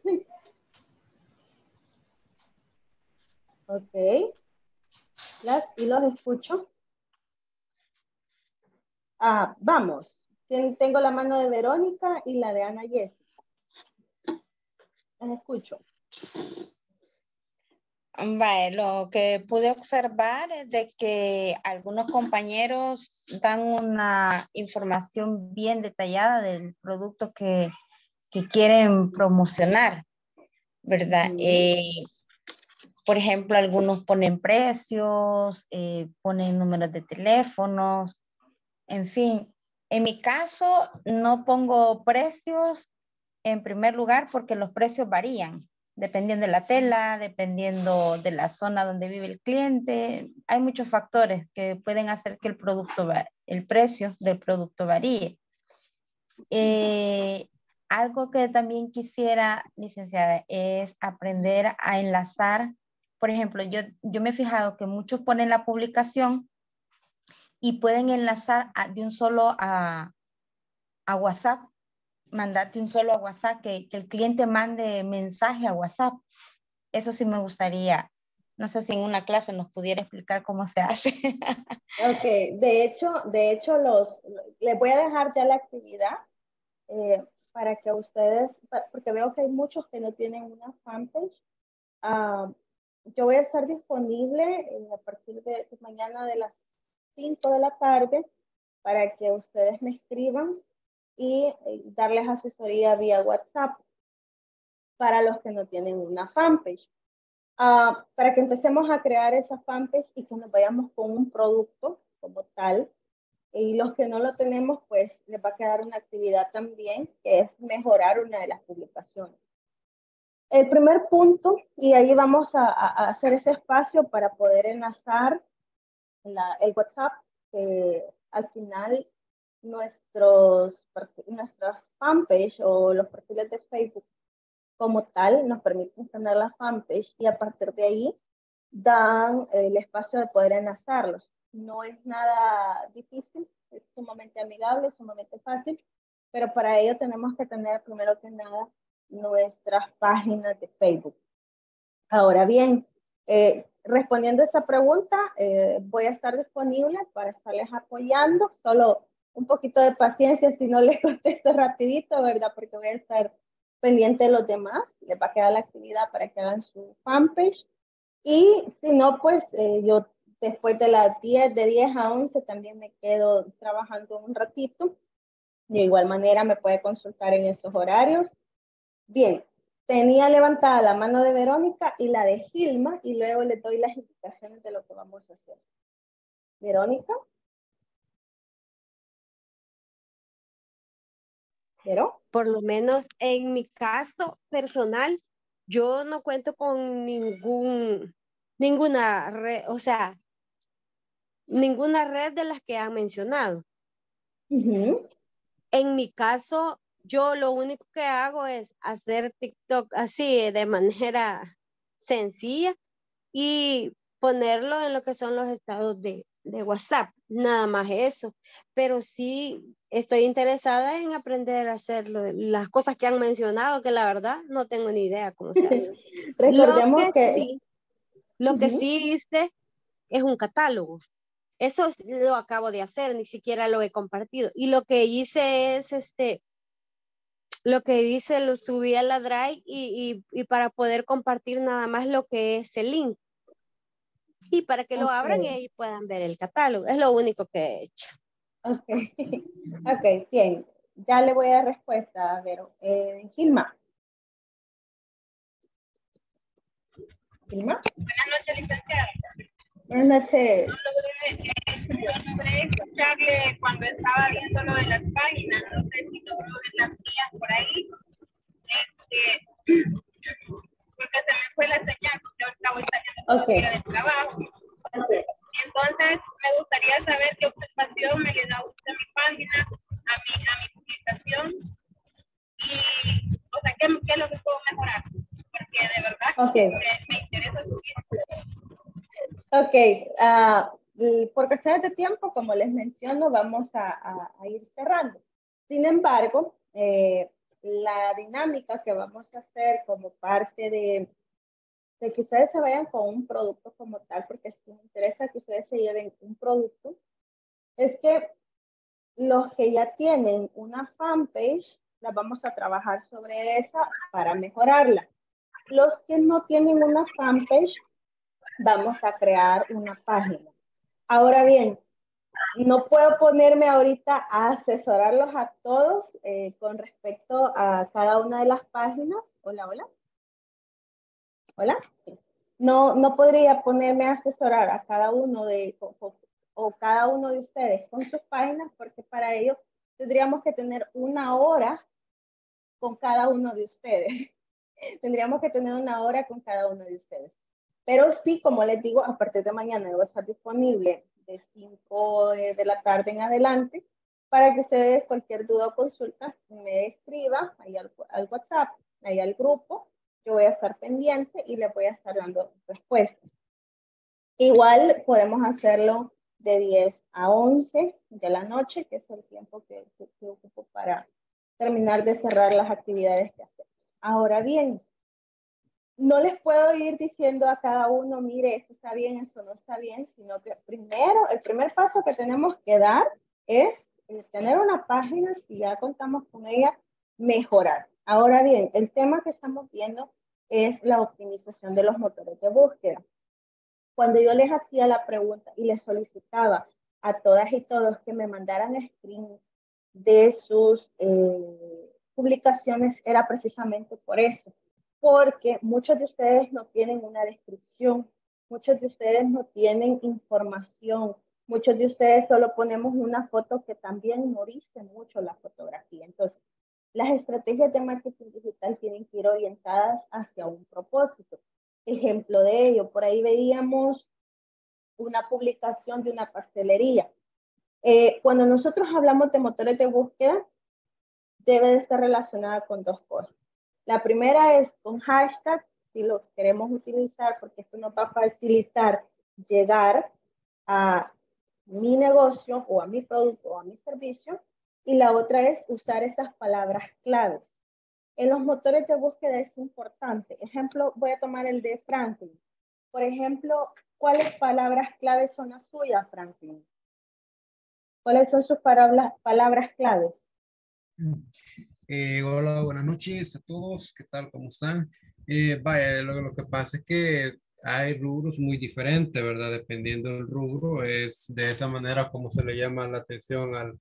Ok. Las, y los escucho. Ah, vamos. Tengo la mano de Verónica y la de Ana Jessica. Les escucho. Vale, lo que pude observar es de que algunos compañeros dan una información bien detallada del producto que, quieren promocionar, ¿verdad? Eh, por ejemplo, algunos ponen precios, eh, ponen números de teléfonos, en fin, en mi caso no pongo precios en primer lugar porque los precios varían, dependiendo de la tela, dependiendo de la zona donde vive el cliente. Hay muchos factores que pueden hacer que el producto, el precio del producto varíe. Eh, algo que también quisiera, licenciada, es aprender a enlazar. Por ejemplo, yo, yo me he fijado que muchos ponen la publicación y pueden enlazar de un solo a, a WhatsApp, mandarte un solo a WhatsApp, que, el cliente mande mensaje a WhatsApp. Eso sí me gustaría. No sé si en una clase nos pudiera explicar cómo se hace. ok, de hecho, de hecho los, les voy a dejar ya la actividad eh, para que ustedes, porque veo que hay muchos que no tienen una fanpage. Ah, yo voy a estar disponible eh, a partir de mañana de las 5 de la tarde para que ustedes me escriban y eh, darles asesoría vía WhatsApp para los que no tienen una fanpage. Ah, para que empecemos a crear esa fanpage y que nos vayamos con un producto como tal. Y los que no lo tenemos, pues les va a quedar una actividad también, que es mejorar una de las publicaciones. El primer punto, y ahí vamos a, hacer ese espacio para poder enlazar la, el WhatsApp, que al final nuestros, nuestras fanpage o los perfiles de Facebook como tal nos permiten tener la fanpage y a partir de ahí dan el espacio de poder enlazarlos. No es nada difícil, es sumamente amigable, sumamente fácil, pero para ello tenemos que tener primero que nada nuestras páginas de Facebook. Ahora bien, eh, respondiendo a esa pregunta, eh, voy a estar disponible para estarles apoyando, solo un poquito de paciencia si no les contesto rapidito, ¿verdad? Porque voy a estar pendiente de los demás, les va a quedar la actividad para que hagan su fanpage. Y si no, pues eh, yo después de las 10, de 10 a 11 también me quedo trabajando un ratito. De igual manera me puede consultar en esos horarios. Bien, tenía levantada la mano de Verónica y la de Gilma y luego le doy las indicaciones de lo que vamos a hacer. Verónica. ¿Pero? Por lo menos en mi caso personal, yo no cuento con ningún, ninguna red, o sea, ninguna red de las que han mencionado. En mi caso, yo lo único que hago es hacer TikTok así de manera sencilla y ponerlo en lo que son los estados de, de WhatsApp, nada más eso. Pero sí estoy interesada en aprender a hacer las cosas que han mencionado, que la verdad no tengo ni idea cómo se hace. Recordemos lo que, sí, lo que sí hice es un catálogo. Eso lo acabo de hacer, ni siquiera lo he compartido. Y lo que hice es este, lo que hice lo subí a la Drive y, y, y para poder compartir nada más lo que es el link y para que lo abran y ahí puedan ver el catálogo. Es lo único que he hecho. Ok, ok, bien. Ya le voy a dar respuesta, a ver, eh, Gilma. ¿Gilma? Buenas noches, licenciada. Buenas noches. Yo logré escucharle cuando estaba viendo lo de las páginas, no sé si logró ver las mías por ahí. Este, porque se me fue la señal, porque ahorita voy saliendo okay. del trabajo. Okay. Entonces, me gustaría saber qué observación me le da usted a mi página, a mi, a mi publicación, y, o sea, ¿qué, qué es lo que puedo mejorar? Porque de verdad okay. me, me, interesa subir. Ok, uh, por cuestiones de tiempo, como les menciono, vamos a, a, a ir cerrando. Sin embargo, eh, la dinámica que vamos a hacer como parte de, de que ustedes se vayan con un producto como tal, porque si me interesa que ustedes se lleven un producto, es que los que ya tienen una fanpage, la vamos a trabajar sobre esa para mejorarla. Los que no tienen una fanpage, vamos a crear una página. Ahora bien, no puedo ponerme ahorita a asesorarlos a todos eh, con respecto a cada una de las páginas. Hola, hola. Hola. No, no podría ponerme a asesorar a cada uno de o, cada uno de ustedes con sus páginas porque para ello tendríamos que tener una hora con cada uno de ustedes. tendríamos que tener una hora con cada uno de ustedes. Pero sí, como les digo, a partir de mañana debo estar disponible de 5 de, la tarde en adelante para que ustedes cualquier duda o consulta me escriba ahí al, al WhatsApp, ahí al grupo, yo voy a estar pendiente y le voy a estar dando respuestas. Igual podemos hacerlo de 10 a 11 de la noche, que es el tiempo que, que, que ocupo para terminar de cerrar las actividades que hacemos. Ahora bien, no les puedo ir diciendo a cada uno, mire, esto está bien, esto no está bien, sino que primero, el primer paso que tenemos que dar es eh, tener una página, si ya contamos con ella, mejorar. Ahora bien, el tema que estamos viendo es la optimización de los motores de búsqueda. Cuando yo les hacía la pregunta y les solicitaba a todas y todos que me mandaran screen de sus eh, publicaciones, era precisamente por eso porque muchos de ustedes no tienen una descripción, muchos de ustedes no tienen información, Muchos de ustedes solo ponemos una foto que también no dice mucho la fotografía. Entonces, las estrategias de marketing digital tienen que ir orientadas hacia un propósito. Ejemplo de ello, por ahí veíamos una publicación de una pastelería. Eh, cuando nosotros hablamos de motores de búsqueda, debe de estar relacionada con dos cosas. La primera es con hashtag, si lo queremos utilizar, porque esto nos va a facilitar llegar a mi negocio o a mi producto o a mi servicio. Y la otra es usar esas palabras claves. En los motores de búsqueda es importante. Ejemplo, voy a tomar el de Franklin. Por ejemplo, ¿cuáles palabras claves son las suyas, Franklin? ¿Cuáles son sus palabras, palabras claves? Eh, hola, buenas noches a todos. ¿Qué tal? ¿Cómo están? Eh, vaya, lo, lo, que pasa es que hay rubros muy diferentes, ¿verdad? Dependiendo del rubro, es de esa manera como se le llama la atención al,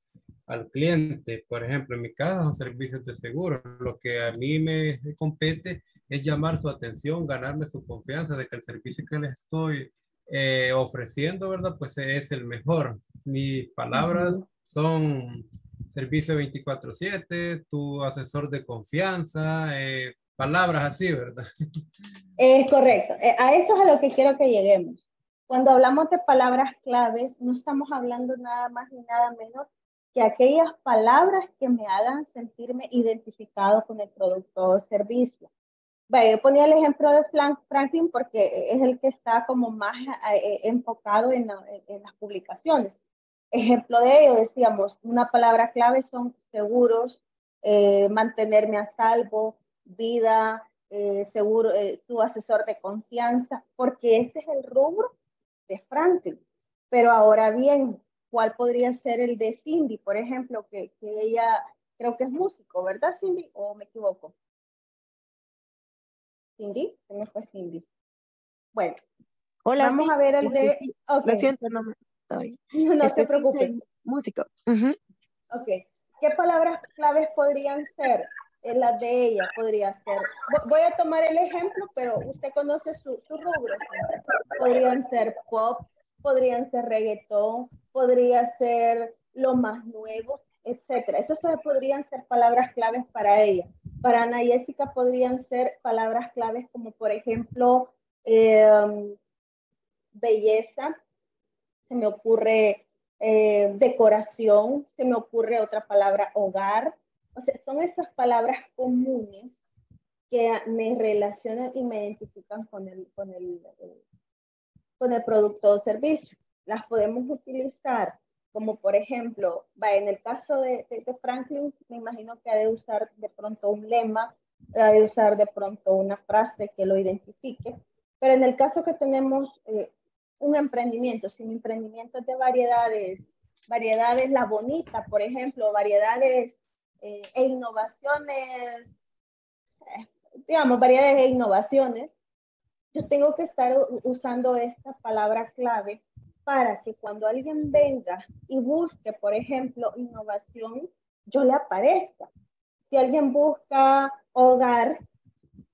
al cliente. Por ejemplo, en mi caso servicios de seguro. Lo que a mí me compete es llamar su atención, ganarme su confianza de que el servicio que les estoy eh, ofreciendo, ¿verdad? Pues es el mejor. Mis palabras son servicio 24/7, tu asesor de confianza, eh, palabras así, ¿verdad? Es correcto. Eh, a eso es a lo que quiero que lleguemos. Cuando hablamos de palabras claves, no estamos hablando nada más ni nada menos que aquellas palabras que me hagan sentirme identificado con el producto o servicio. Bueno, yo ponía el ejemplo de Franklin porque es el que está como más eh, enfocado en, en, las publicaciones. Ejemplo de ello, decíamos, una palabra clave son seguros, eh, mantenerme a salvo, vida, eh, seguro, tu asesor de confianza, porque ese es el rubro de Franklin. Pero ahora bien, ¿cuál podría ser el de Cindy, por ejemplo, que, que ella creo que es músico, ¿verdad, Cindy? ¿O me equivoco? Cindy, se me fue Cindy. Bueno, Hola, vamos a ver el de... Okay. Lo siento, no me estoy. No este, te preocupes. Músico. Uh -huh. Ok. ¿Qué palabras claves podrían ser? En las de ella podría ser. Voy a tomar el ejemplo, pero usted conoce su, su rubro. Podrían ser pop, podrían ser reggaetón, podría ser lo más nuevo, etcétera. Esas podrían ser palabras claves para ella. Para Ana Jessica podrían ser palabras claves como por ejemplo eh, belleza, se me ocurre eh, decoración, se me ocurre otra palabra hogar. O sea, son esas palabras comunes que me relacionan y me identifican con el, con el, con el producto o servicio. Las podemos utilizar como por ejemplo, en el caso de, de, de, Franklin, me imagino que ha de usar de pronto un lema, ha de usar de pronto una frase que lo identifique, pero en el caso que tenemos eh, un emprendimiento, sin emprendimientos de variedades, variedades La Bonita, por ejemplo, variedades eh, e innovaciones, eh, digamos, variedades e innovaciones, yo tengo que estar usando esta palabra clave para que cuando alguien venga y busque, por ejemplo, innovación, yo le aparezca. Si alguien busca hogar,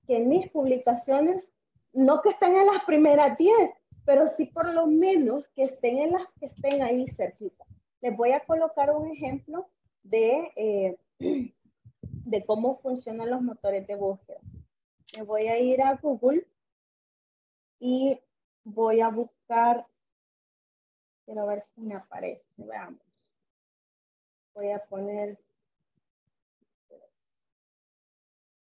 que mis publicaciones, no que estén en las primeras 10, pero sí por lo menos que estén en las que estén ahí cerquita. Les voy a colocar un ejemplo de, eh, de cómo funcionan los motores de búsqueda. Me voy a ir a Google y voy a buscar Quiero ver si me aparece. Veamos. Voy a poner.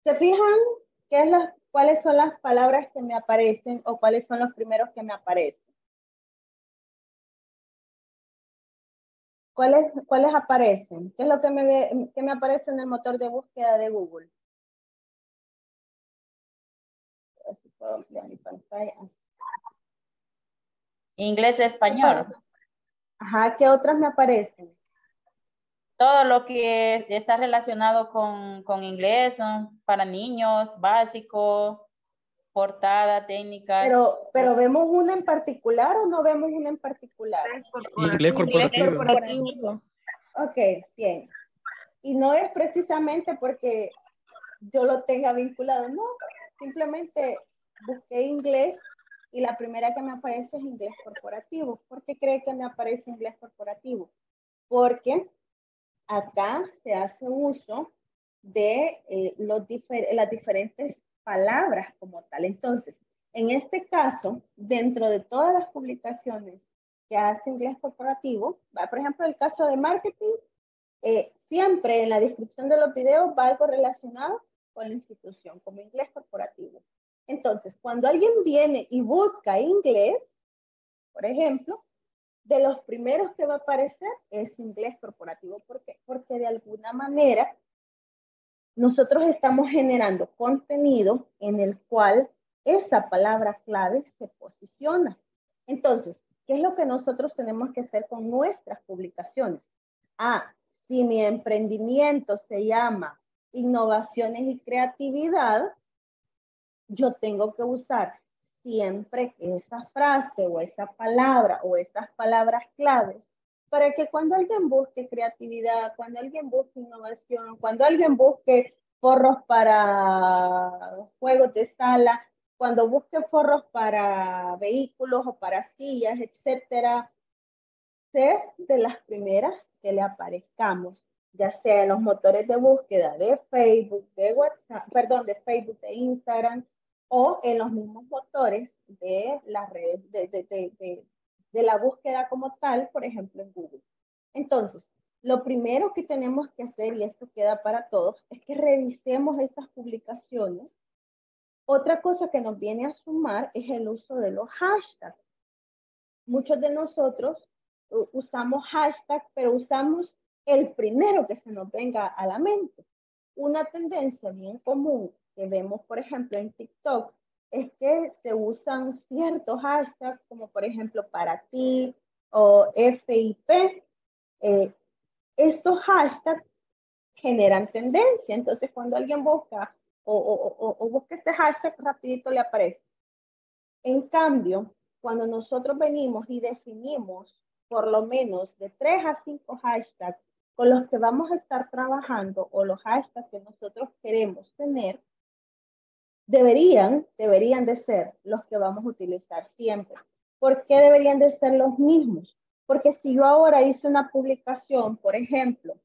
¿Se fijan qué es las, cuáles son las palabras que me aparecen o cuáles son los primeros que me aparecen? ¿Cuáles, ¿Cuáles aparecen? ¿Qué es lo que me, que me aparece en el motor de búsqueda de Google? Puedo ampliar mi pantalla. Inglés, español. Ajá, ¿qué otras me aparecen? Todo lo que está relacionado con, con inglés, para niños, básico, portada, técnica. Pero, pero ¿vemos una en particular o no vemos una en particular? Inglés corporativo. Inglés corporativo. Ok, bien. Y no es precisamente porque yo lo tenga vinculado, no, simplemente busqué inglés y la primera que me aparece es inglés corporativo. ¿Por qué cree que me aparece inglés corporativo? Porque acá se hace uso de eh, los las diferentes palabras como tal. Entonces, en este caso, dentro de todas las publicaciones que hace inglés corporativo, por ejemplo, el caso de marketing, eh, siempre en la descripción de los videos va algo relacionado con la institución, como inglés corporativo. Entonces, cuando alguien viene y busca inglés, por ejemplo, de los primeros que va a aparecer es inglés corporativo. ¿Por qué? Porque de alguna manera nosotros estamos generando contenido en el cual esa palabra clave se posiciona. Entonces, ¿qué es lo que nosotros tenemos que hacer con nuestras publicaciones? Ah, si mi emprendimiento se llama innovaciones y creatividad, yo tengo que usar siempre esa frase o esa palabra o esas palabras claves para que cuando alguien busque creatividad, cuando alguien busque innovación, cuando alguien busque forros para juegos de sala, cuando busque forros para vehículos o para sillas, etcétera, ser de las primeras que le aparezcamos, ya sea en los motores de búsqueda de Facebook, de WhatsApp, perdón, de Facebook, de Instagram, o en los mismos motores de las redes, de, de, de, de, la búsqueda como tal, por ejemplo, en Google. Entonces, lo primero que tenemos que hacer, y esto queda para todos, es que revisemos estas publicaciones. Otra cosa que nos viene a sumar es el uso de los hashtags. Muchos de nosotros usamos hashtags, pero usamos el primero que se nos venga a la mente. Una tendencia bien común que vemos, por ejemplo, en TikTok, es que se usan ciertos hashtags, como por ejemplo para ti o FIP. Eh, estos hashtags generan tendencia. Entonces, cuando alguien busca o, o, o, busca este hashtag, rapidito le aparece. En cambio, cuando nosotros venimos y definimos por lo menos de tres a cinco hashtags con los que vamos a estar trabajando o los hashtags que nosotros queremos tener, deberían, deberían de ser los que vamos a utilizar siempre. ¿Por qué deberían de ser los mismos? Porque si yo ahora hice una publicación, por ejemplo,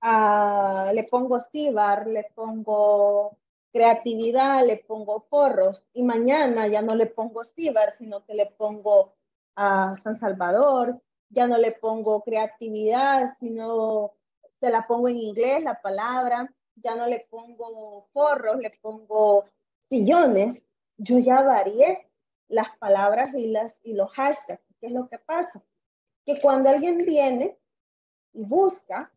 ah, le pongo CIBAR, le pongo creatividad, le pongo forros y mañana ya no le pongo CIBAR, sino que le pongo a San Salvador, ya no le pongo creatividad, sino se la pongo en inglés la palabra, ya no le pongo forros, le pongo sillones, yo ya varié las palabras y, las, y los hashtags. ¿Qué es lo que pasa? Que cuando alguien viene y busca,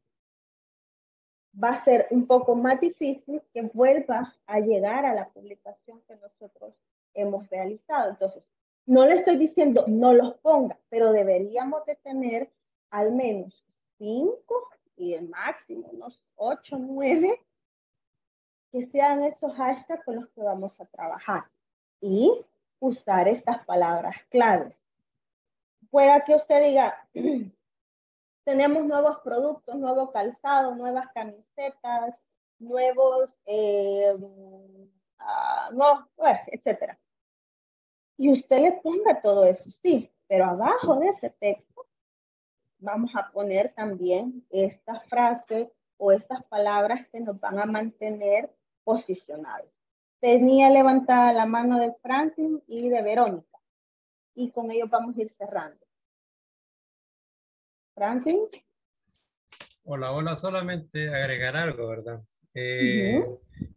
va a ser un poco más difícil que vuelva a llegar a la publicación que nosotros hemos realizado. Entonces, no le estoy diciendo no los ponga, pero deberíamos de tener al menos cinco y el máximo unos ocho, nueve que sean esos hashtags con los que vamos a trabajar y usar estas palabras claves. Pueda que usted diga, tenemos nuevos productos, nuevo calzado, nuevas camisetas, nuevos, eh, uh, etcétera. Y usted le ponga todo eso, sí, pero abajo de ese texto vamos a poner también esta frase o estas palabras que nos van a mantener posicionado. Tenía levantada la mano de Franklin y de Verónica. Y con ellos vamos a ir cerrando. Franklin. Hola, hola, solamente agregar algo, ¿verdad? Eh,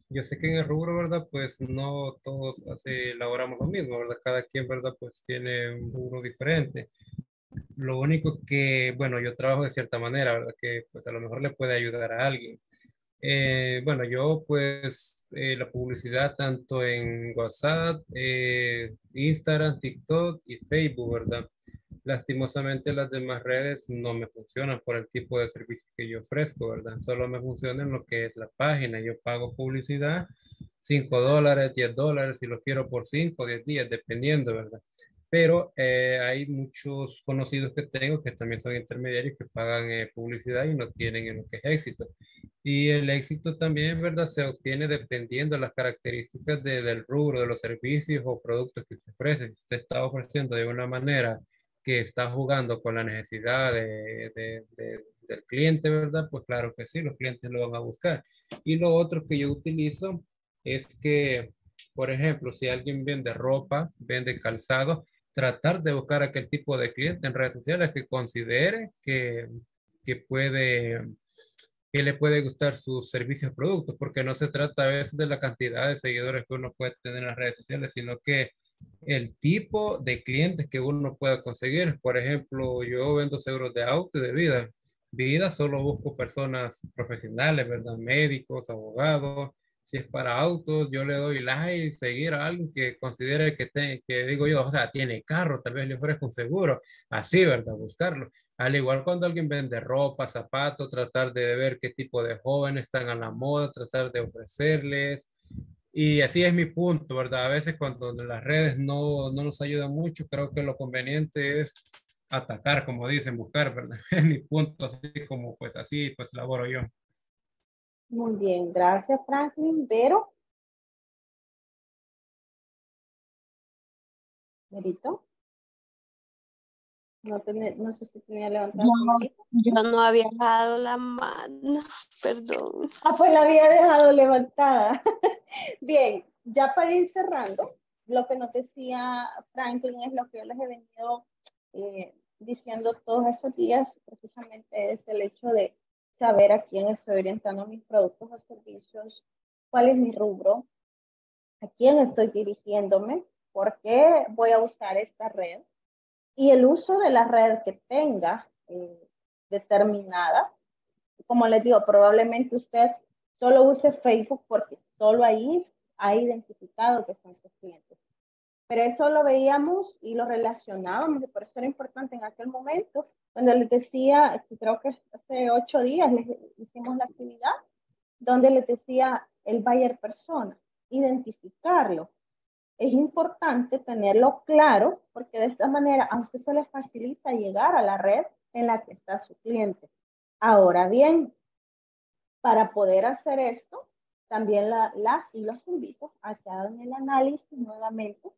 yo sé que en el rubro, ¿verdad? Pues no todos así elaboramos lo mismo, ¿verdad? Cada quien, ¿verdad? Pues tiene un rubro diferente. Lo único que, bueno, yo trabajo de cierta manera, ¿verdad? Que pues a lo mejor le puede ayudar a alguien. Eh, bueno, yo pues eh, la publicidad tanto en WhatsApp, eh, Instagram, TikTok y Facebook, ¿verdad? Lastimosamente las demás redes no me funcionan por el tipo de servicio que yo ofrezco, ¿verdad? Solo me funciona en lo que es la página. Yo pago publicidad 5 dólares, 10 dólares, si lo quiero por 5 o 10 días, dependiendo, ¿verdad? Pero hay muchos conocidos que tengo que también son intermediarios que pagan publicidad y no tienen en lo que es éxito. Y el éxito también, ¿verdad? Se obtiene dependiendo de las características de, del rubro, de los servicios o productos que se ofrecen. Usted está ofreciendo de una manera que está jugando con la necesidad de, de, del cliente, ¿verdad? Pues claro que sí, los clientes lo van a buscar. Y lo otro que yo utilizo es que, por ejemplo, si alguien vende ropa, vende calzado, tratar de buscar aquel tipo de cliente en redes sociales que considere que, que puede que le puede gustar sus servicios productos, porque no se trata a veces de la cantidad de seguidores que uno puede tener en las redes sociales, sino que el tipo de clientes que uno pueda conseguir. Por ejemplo, yo vendo seguros de auto y de vida. Vida solo busco personas profesionales, ¿verdad? Médicos, abogados. Si es para autos, yo le doy like, seguir a alguien que considere que, que digo yo, o sea, tiene carro, tal vez le ofrezco un seguro. Así, ¿verdad? Buscarlo. Al igual cuando alguien vende ropa, zapatos, tratar de ver qué tipo de jóvenes están a la moda, tratar de ofrecerles. Y así es mi punto, ¿verdad? A veces cuando las redes no, no nos ayudan mucho, creo que lo conveniente es atacar, como dicen, buscar, ¿verdad? Es mi punto, así como pues así, pues laboro yo. Muy bien, gracias Franklin. Vero. Merito. No, no sé si tenía levantado. Yo, yo no había dejado la mano, perdón. Ah, pues la había dejado levantada. Bien, ya para ir cerrando, lo que nos decía Franklin es lo que yo les he venido eh, diciendo todos estos días, precisamente es el hecho de saber a quién estoy orientando mis productos o servicios, cuál es mi rubro, a quién estoy dirigiéndome, por qué voy a usar esta red y el uso de la red que tenga eh, determinada. Como les digo, probablemente usted solo use Facebook porque solo ahí ha identificado que son sus clientes. Pero eso lo veíamos y lo relacionábamos, y por eso era importante en aquel momento, cuando les decía, creo que hace ocho días les hicimos la actividad, donde les decía el buyer persona, identificarlo. Es importante tenerlo claro porque de esta manera a usted se le facilita llegar a la red en la que está su cliente. Ahora bien, para poder hacer esto, también las y los invito a que hagan el análisis nuevamente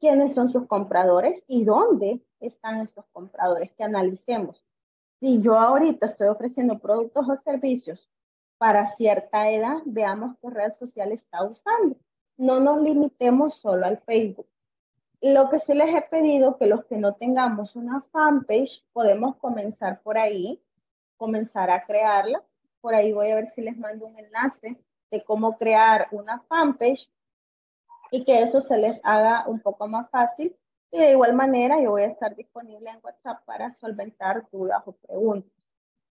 quiénes son sus compradores y dónde están estos compradores, que analicemos. Si yo ahorita estoy ofreciendo productos o servicios para cierta edad, veamos qué red social está usando. No nos limitemos solo al Facebook. Lo que sí les he pedido que los que no tengamos una fanpage, podemos comenzar por ahí, comenzar a crearla. Por ahí voy a ver si les mando un enlace de cómo crear una fanpage y que eso se les haga un poco más fácil. Y de igual manera, yo voy a estar disponible en WhatsApp para solventar dudas o preguntas.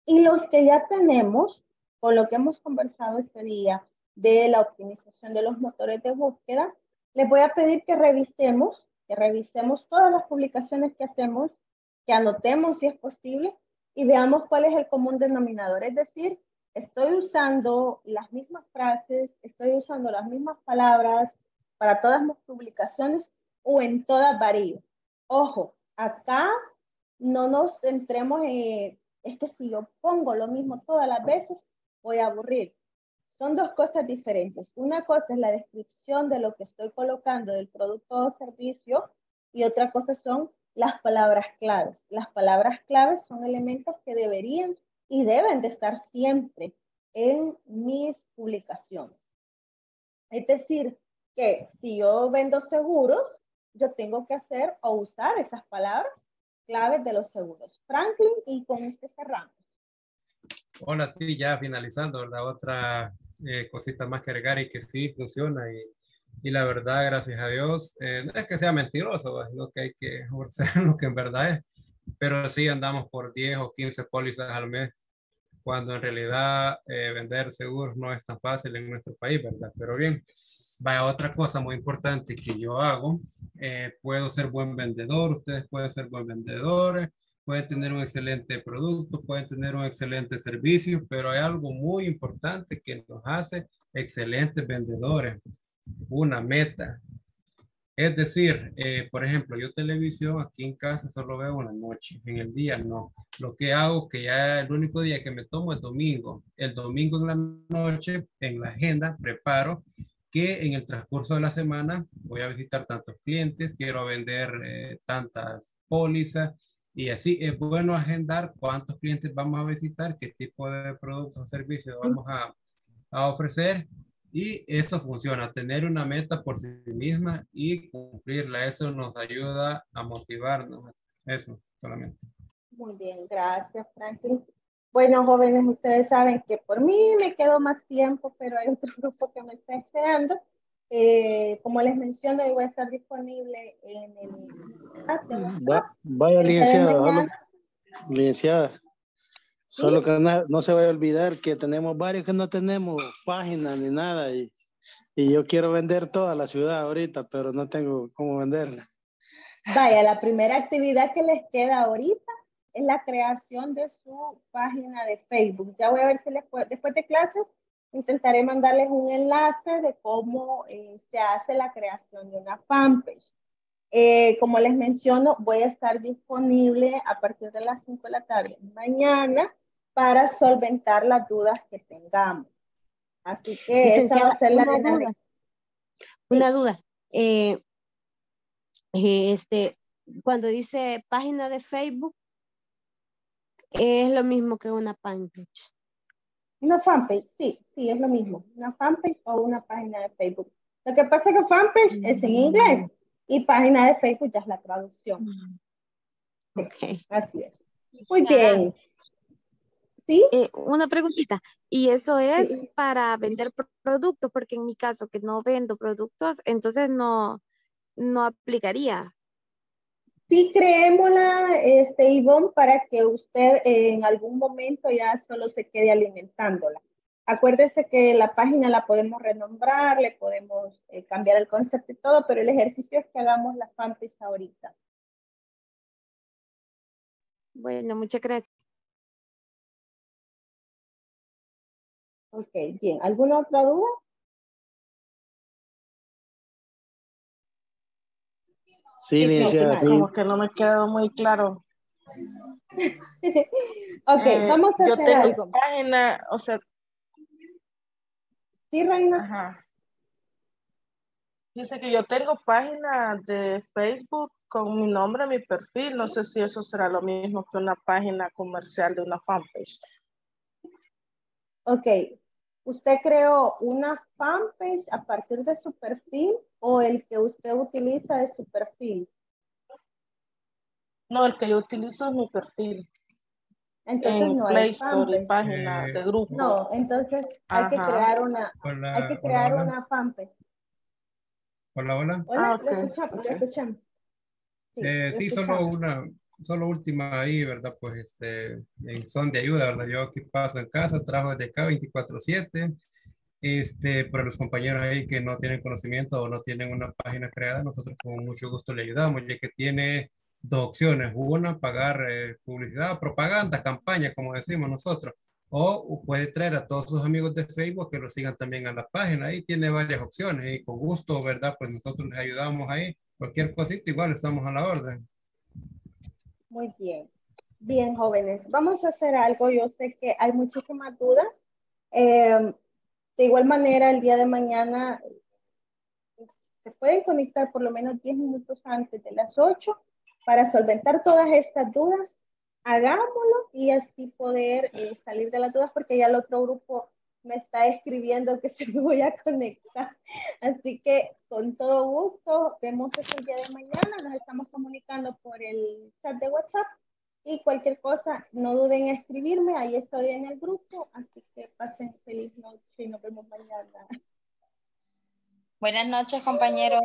Y los que ya tenemos, con lo que hemos conversado este día de la optimización de los motores de búsqueda, les voy a pedir que revisemos, que revisemos todas las publicaciones que hacemos, que anotemos si es posible y veamos cuál es el común denominador. Es decir, estoy usando las mismas frases, estoy usando las mismas palabras, para todas mis publicaciones o en todas varío. Ojo, acá no nos centremos en, es que si yo pongo lo mismo todas las veces, voy a aburrir. Son dos cosas diferentes. Una cosa es la descripción de lo que estoy colocando del producto o servicio y otra cosa son las palabras claves. Las palabras claves son elementos que deberían y deben de estar siempre en mis publicaciones. Es decir, que si yo vendo seguros, yo tengo que hacer o usar esas palabras claves de los seguros. Franklin, y con este cerramos. Hola, sí, ya finalizando, la otra eh, cosita más que agregar y que sí funciona y, y la verdad, gracias a Dios, eh, no es que sea mentiroso, es lo que hay que ofrecer lo que en verdad es, pero sí andamos por 10 o 15 pólizas al mes, cuando en realidad eh, vender seguros no es tan fácil en nuestro país, ¿verdad? Pero bien, Vaya, otra cosa muy importante que yo hago, eh, puedo ser buen vendedor, ustedes pueden ser buen vendedores, pueden tener un excelente producto, pueden tener un excelente servicio, pero hay algo muy importante que nos hace excelentes vendedores, una meta. Es decir, eh, por ejemplo, yo televisión aquí en casa solo veo una noche, en el día no. Lo que hago, que ya el único día que me tomo es domingo. El domingo en la noche, en la agenda, preparo que en el transcurso de la semana voy a visitar tantos clientes, quiero vender eh, tantas pólizas y así es bueno agendar cuántos clientes vamos a visitar, qué tipo de productos o servicios vamos a, a ofrecer y eso funciona, tener una meta por sí misma y cumplirla. Eso nos ayuda a motivarnos. Eso solamente. Muy bien, gracias Franklin. Bueno, jóvenes, ustedes saben que por mí me quedo más tiempo, pero hay otro grupo que me está esperando. Eh, como les menciono, voy a estar disponible en el... vaya, licenciada. Licenciada. Solo que no, se vaya a olvidar que tenemos varios que no tenemos página ni nada y, y yo quiero vender toda la ciudad ahorita, pero no tengo cómo venderla. Vaya, la primera actividad que les queda ahorita es la creación de su página de Facebook. Ya voy a ver si después, después de clases intentaré mandarles un enlace de cómo eh, se hace la creación de una fanpage. Eh, como les menciono, voy a estar disponible a partir de las 5 de la tarde mañana para solventar las dudas que tengamos. Así que esa va a ser la una duda. Una duda. Eh, eh, este, cuando dice página de Facebook, es lo mismo que una fanpage. Una fanpage, sí, sí, es lo mismo. Una fanpage o una página de Facebook. Lo que pasa es que fanpage es en inglés y página de Facebook ya es la traducción. Mm. Ok. Así es. Muy bien. ¿Sí? Eh, una preguntita, y eso es para vender productos, porque en mi caso que no vendo productos, entonces no, no aplicaría. Sí, creémosla, este, Ivonne, para que usted en algún momento ya solo se quede alimentándola. Acuérdese que la página la podemos renombrar, le podemos eh, cambiar el concepto y todo, pero el ejercicio es que hagamos la fanpage ahorita. Bueno, muchas gracias. Ok, bien. ¿Alguna otra duda? Sí, licenciada. Como que no me quedó muy claro. ok, eh, vamos a yo hacer tengo algo. página, o sea. Sí, Reina. Ajá. Dice que yo tengo página de Facebook con mi nombre, mi perfil. No sé si eso será lo mismo que una página comercial de una fanpage. Ok, ¿Usted creó una fanpage a partir de su perfil o el que usted utiliza de su perfil? No, el que yo utilizo es mi perfil. Entonces en no Play Store, página de grupo. No, entonces hay que crear una, hay que crear una fanpage. Hola, hola. Hola, ah, escuchamos, escuchamos. Sí, eh, sí solo una, solo última ahí, ¿verdad? Pues este, son de ayuda, ¿verdad? Yo aquí paso en casa, trabajo desde acá 24/7. Este, para los compañeros ahí que no tienen conocimiento o no tienen una página creada, nosotros con mucho gusto le ayudamos, ya que tiene dos opciones. Una, pagar eh, publicidad, propaganda, campaña, como decimos nosotros. O puede traer a todos sus amigos de Facebook que lo sigan también a la página. Ahí tiene varias opciones y con gusto, ¿verdad? Pues nosotros les ayudamos ahí. Cualquier cosita, igual estamos a la orden. Muy bien. Bien, jóvenes, vamos a hacer algo. Yo sé que hay muchísimas dudas. Eh, de igual manera, el día de mañana se pueden conectar por lo menos 10 minutos antes de las 8 para solventar todas estas dudas. Hagámoslo y así poder eh, salir de las dudas porque ya el otro grupo me está escribiendo que se me voy a conectar. Así que con todo gusto, vemos el día de mañana, nos estamos comunicando por el chat de WhatsApp y cualquier cosa, no duden en escribirme, ahí estoy en el grupo, así que pasen feliz noche y nos vemos mañana. Buenas noches, compañeros.